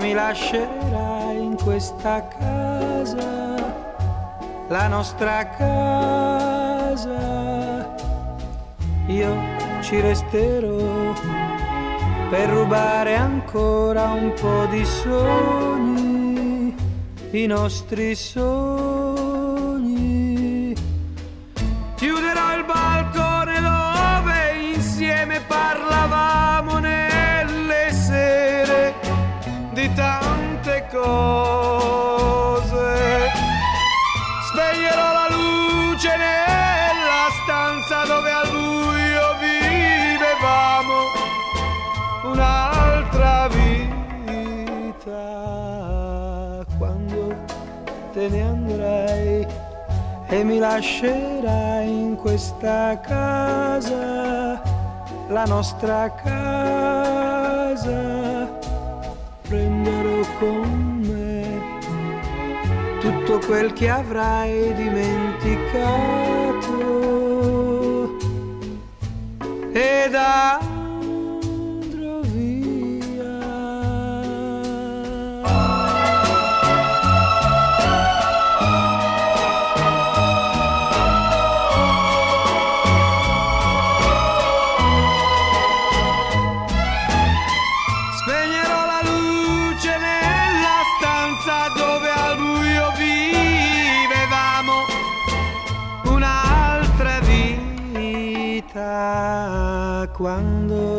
Mi lascerai in questa casa, la nostra casa, io ci resterò per rubare ancora un po' di sogni, i nostri sogni. E mi lascerai in questa casa, la nostra casa, prenderò con me tutto quel che avrai dimenticato. Ed andrò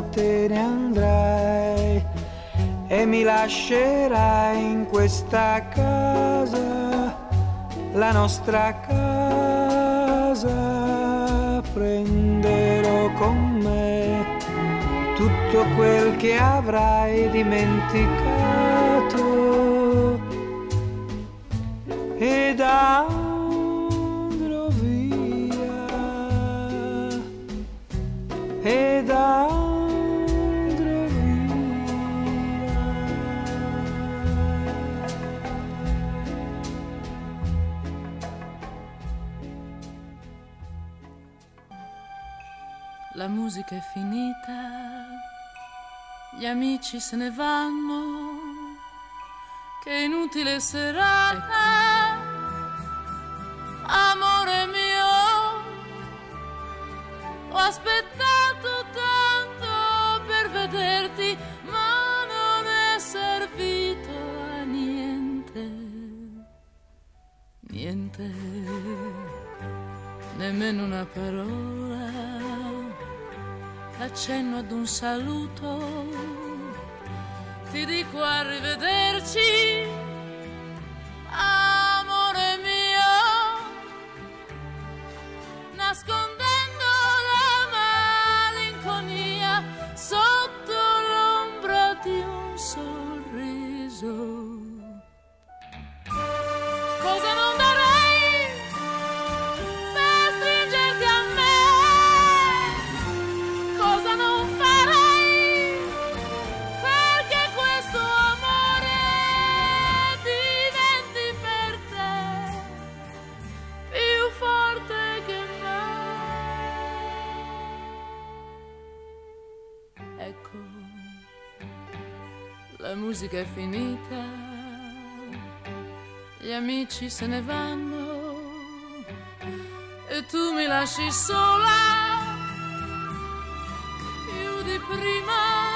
te ne andrai e mi lascerai in questa casa, la nostra casa, prenderò con me tutto quel che avrai dimenticato. Ed andrò musica è finita, gli amici se ne vanno, che inutile serata, amore mio, ho aspettato tanto per vederti, ma non è servito a niente, niente, nemmeno una parola l'accenno ad un saluto, ti dico arrivederci, musica è finita, gli amici se ne vanno e tu mi lasci sola più di prima.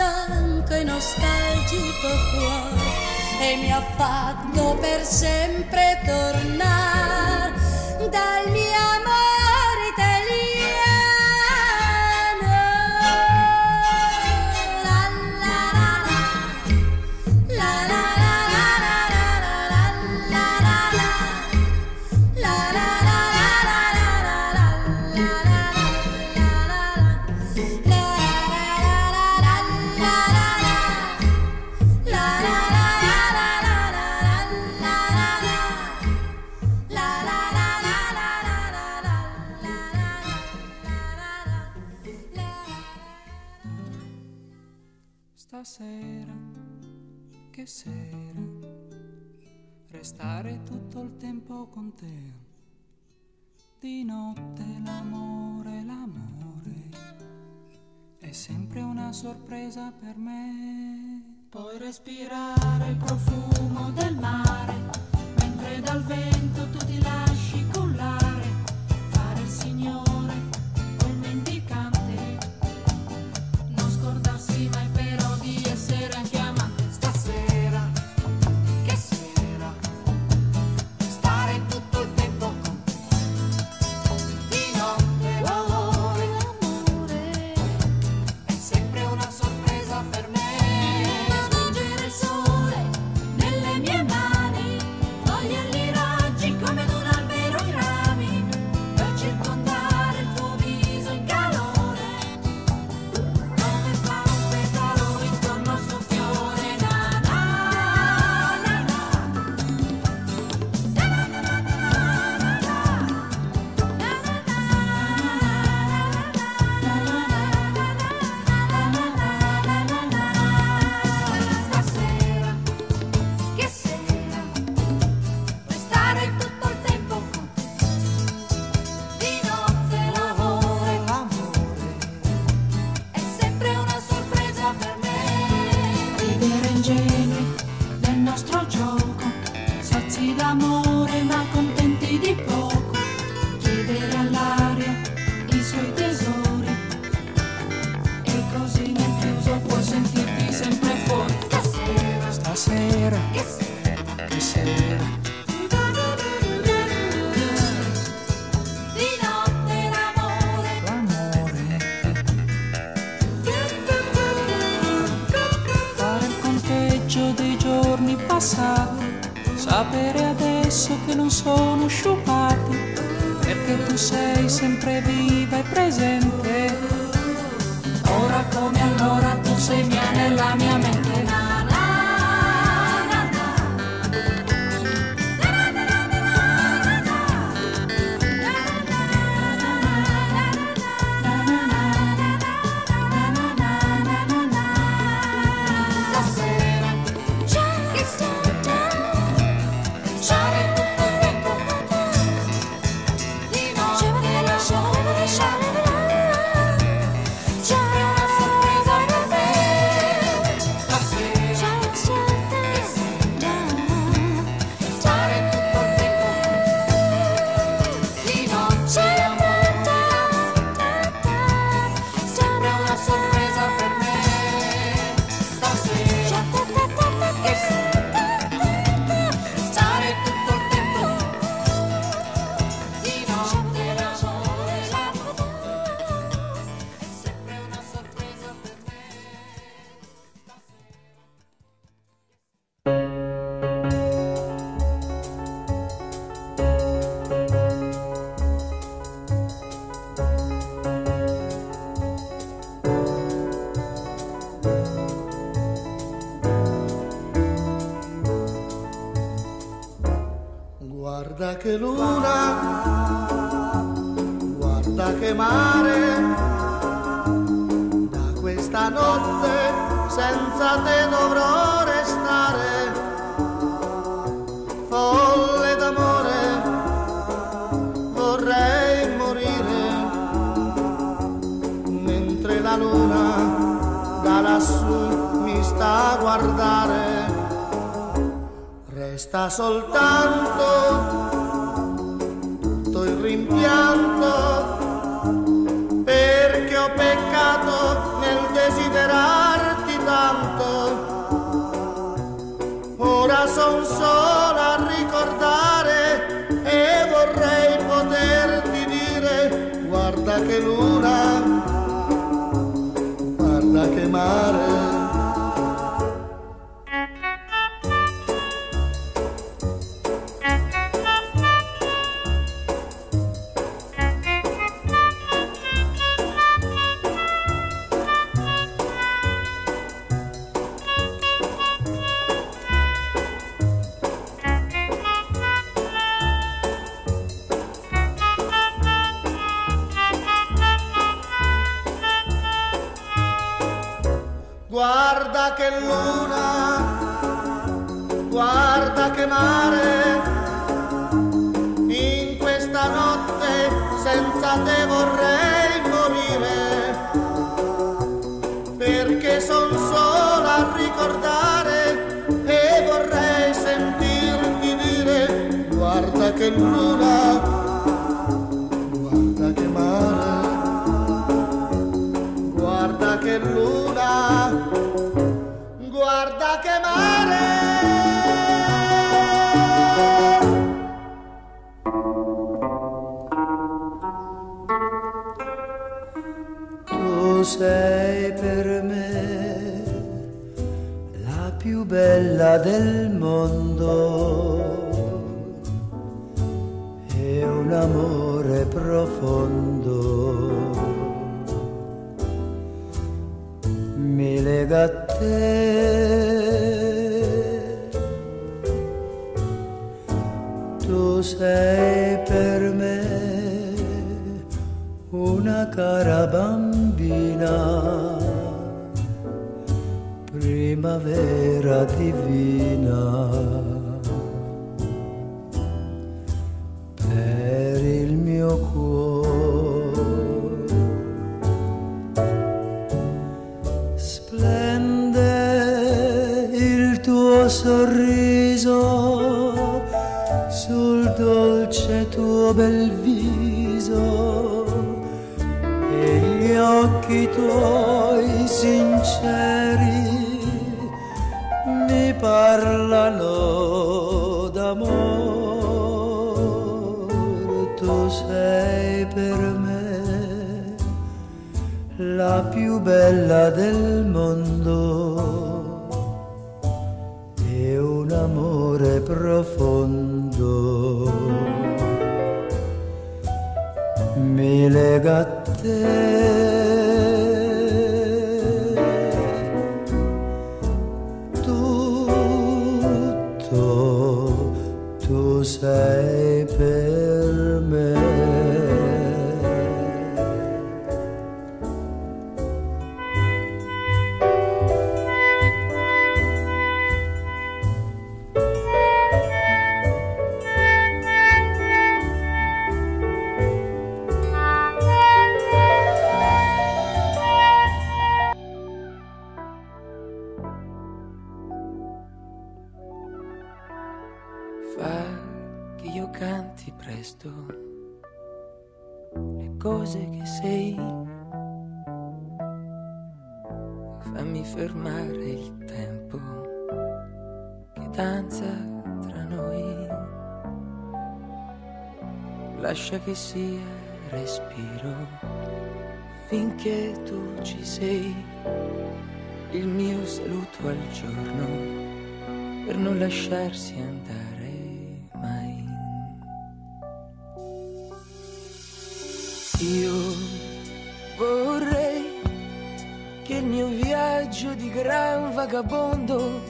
stanco e nostalgico cuore e mi ha fatto per sempre tornare dal mio amore. sera, che sera, restare tutto il tempo con te. Di notte l'amore, l'amore, è sempre una sorpresa per me. Puoi respirare il profumo del mare, mentre dal vento tu ti lasci con bel viso e gli occhi tuoi sinceri mi parlano d'amore, tu sei per me la più bella del mondo e un amore profondo mi lega a te. Tutto tu sei sia respiro finché tu ci sei. Il mio saluto al giorno per non lasciarsi andare mai. Io vorrei che il mio viaggio di gran vagabondo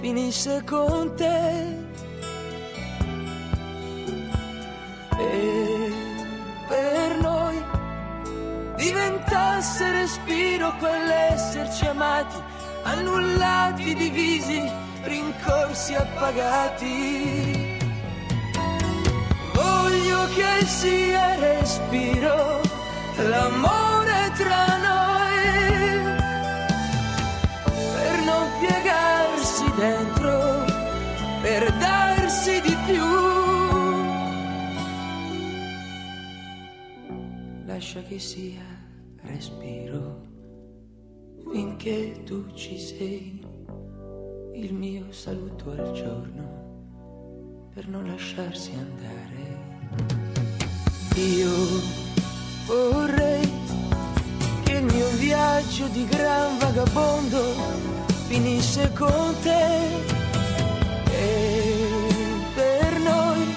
finisse con te. Diventasse respiro quell'esserci amati, annullati, divisi, rincorsi, appagati. Voglio che sia respiro l'amore tra noi per non piegarsi dentro, per darsi di più. Lascia che sia respiro finché tu ci sei, il mio saluto al giorno per non lasciarsi andare. Io vorrei che il mio viaggio di gran vagabondo finisse con te e per noi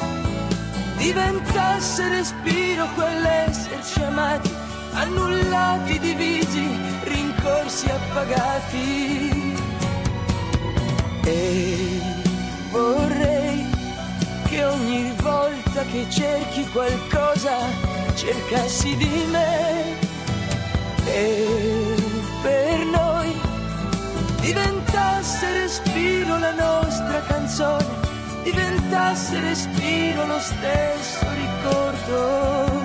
diventasse respiro quell'esserci amati, annullati, divisi, rincorsi, appagati. E vorrei che ogni volta che cerchi qualcosa cercassi di me e per noi diventasse respiro la nostra canzone, diventasse respiro lo stesso ricordo.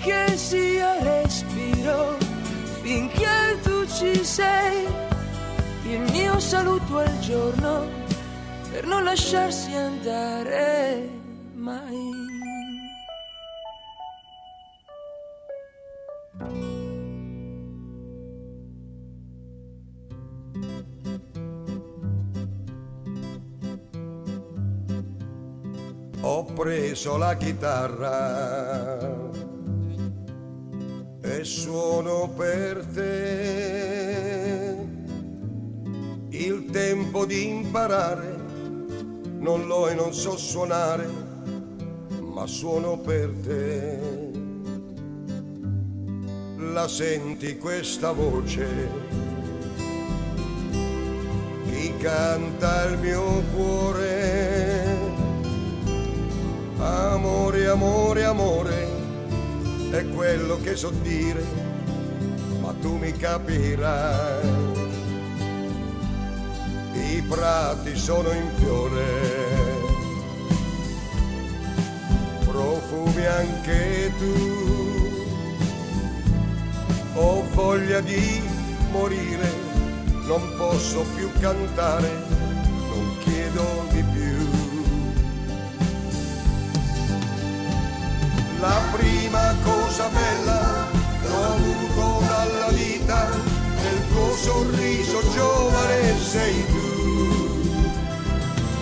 Che sia respiro finché tu ci sei. Il mio saluto al giorno per non lasciarsi andare mai. Preso la chitarra e suono per te. Il tempo di imparare non l'ho e non so suonare, ma suono per te. La senti questa voce? Chi canta il mio cuore? Amore, amore, amore, è quello che so dire, ma tu mi capirai. I prati sono in fiore, profumi anche tu. Ho voglia di morire, non posso più cantare, non chiedo di più. La prima cosa bella che ho avuto dalla vita, nel tuo sorriso giovane sei tu.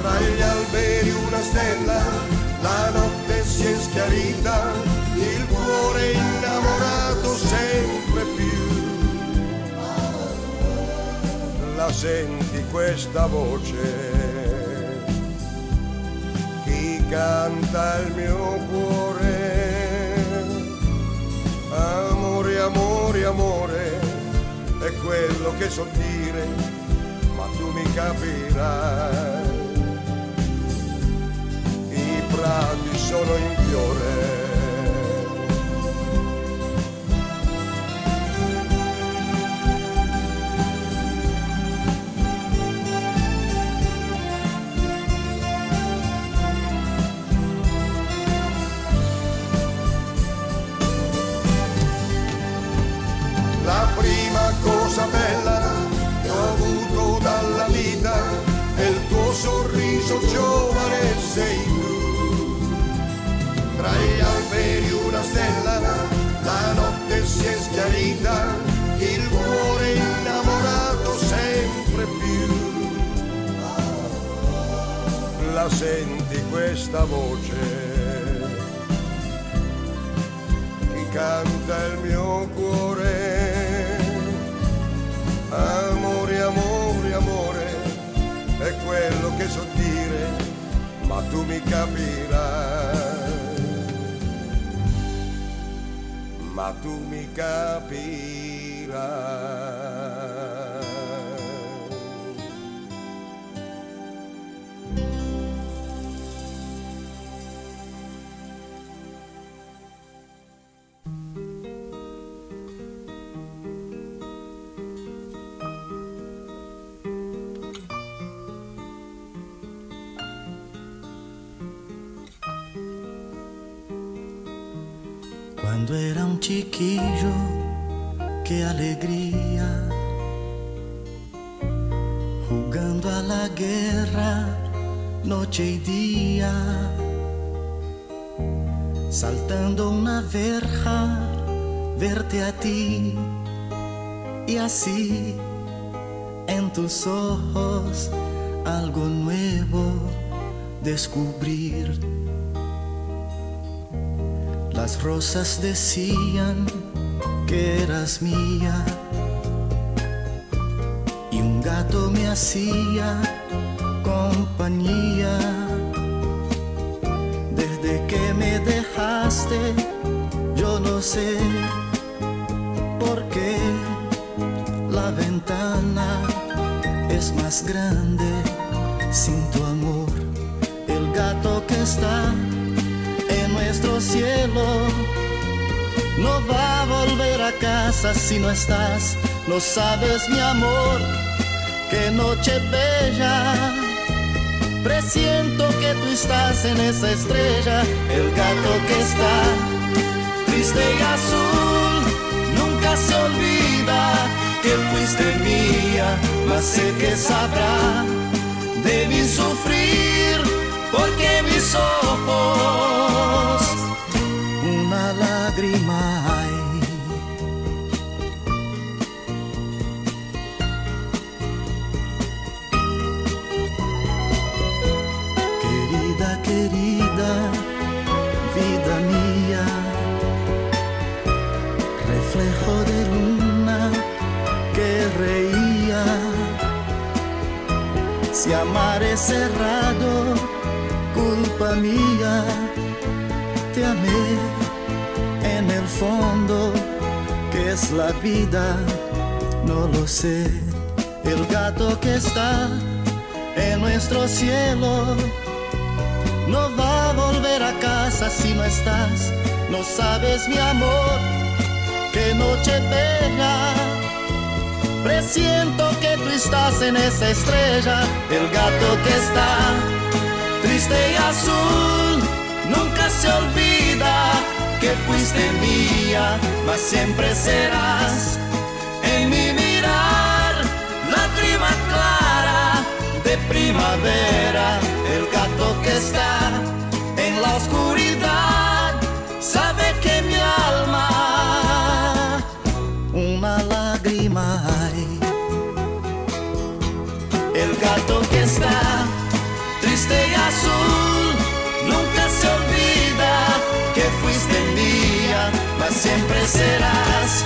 Tra gli alberi una stella, la notte si è schiarita, il cuore innamorato sempre più. La senti questa voce? Chi canta il mio cuore? Amore, amore, amore, è quello che so dire, ma tu mi capirai. I prati sono in fiore. Sorriso giovane sei tu. Tra gli alberi una stella, la notte si è schiarita, il cuore innamorato sempre più. La senti questa voce? Chi canta il mio cuore? Amore, quello che so dire, ma tu mi capirai. Ma tu mi capirai. Quando era um tiquinho, que alegria. Jogando a la guerra, noite e dia. Saltando uma verja, verte a ti. E assim, em tus ojos, algo novo descobrir. Las rosas decían que eras mía y un gato me hacía compañía. Desde que me dejaste, yo no sé por qué la ventana es más grande sin tu amor. El gato que está nuestro cielo no va a volver a casa si no estás. No sabes, mi amor, qué noche bella. Presiento que tú estás en esa estrella, el gato que está triste y azul. Nunca se olvida que fuiste mía, mas sé que sabrá de mi sufrir, en el fondo, que es la vida, no lo sé. El gato que está en nuestro cielo no va a volver a casa si no estás. No sabes, mi amor, qué noche bella. Presiento que tú estás en esa estrella, el gato que está triste y azul. Se olvida que fuiste mía, mas siempre serás en mi mirar, lágrima clara de primavera, el gato que está en la oscuridad, sabe que mi alma una lágrima hay. El gato que está triste y azul, nunca se olvida siempre serás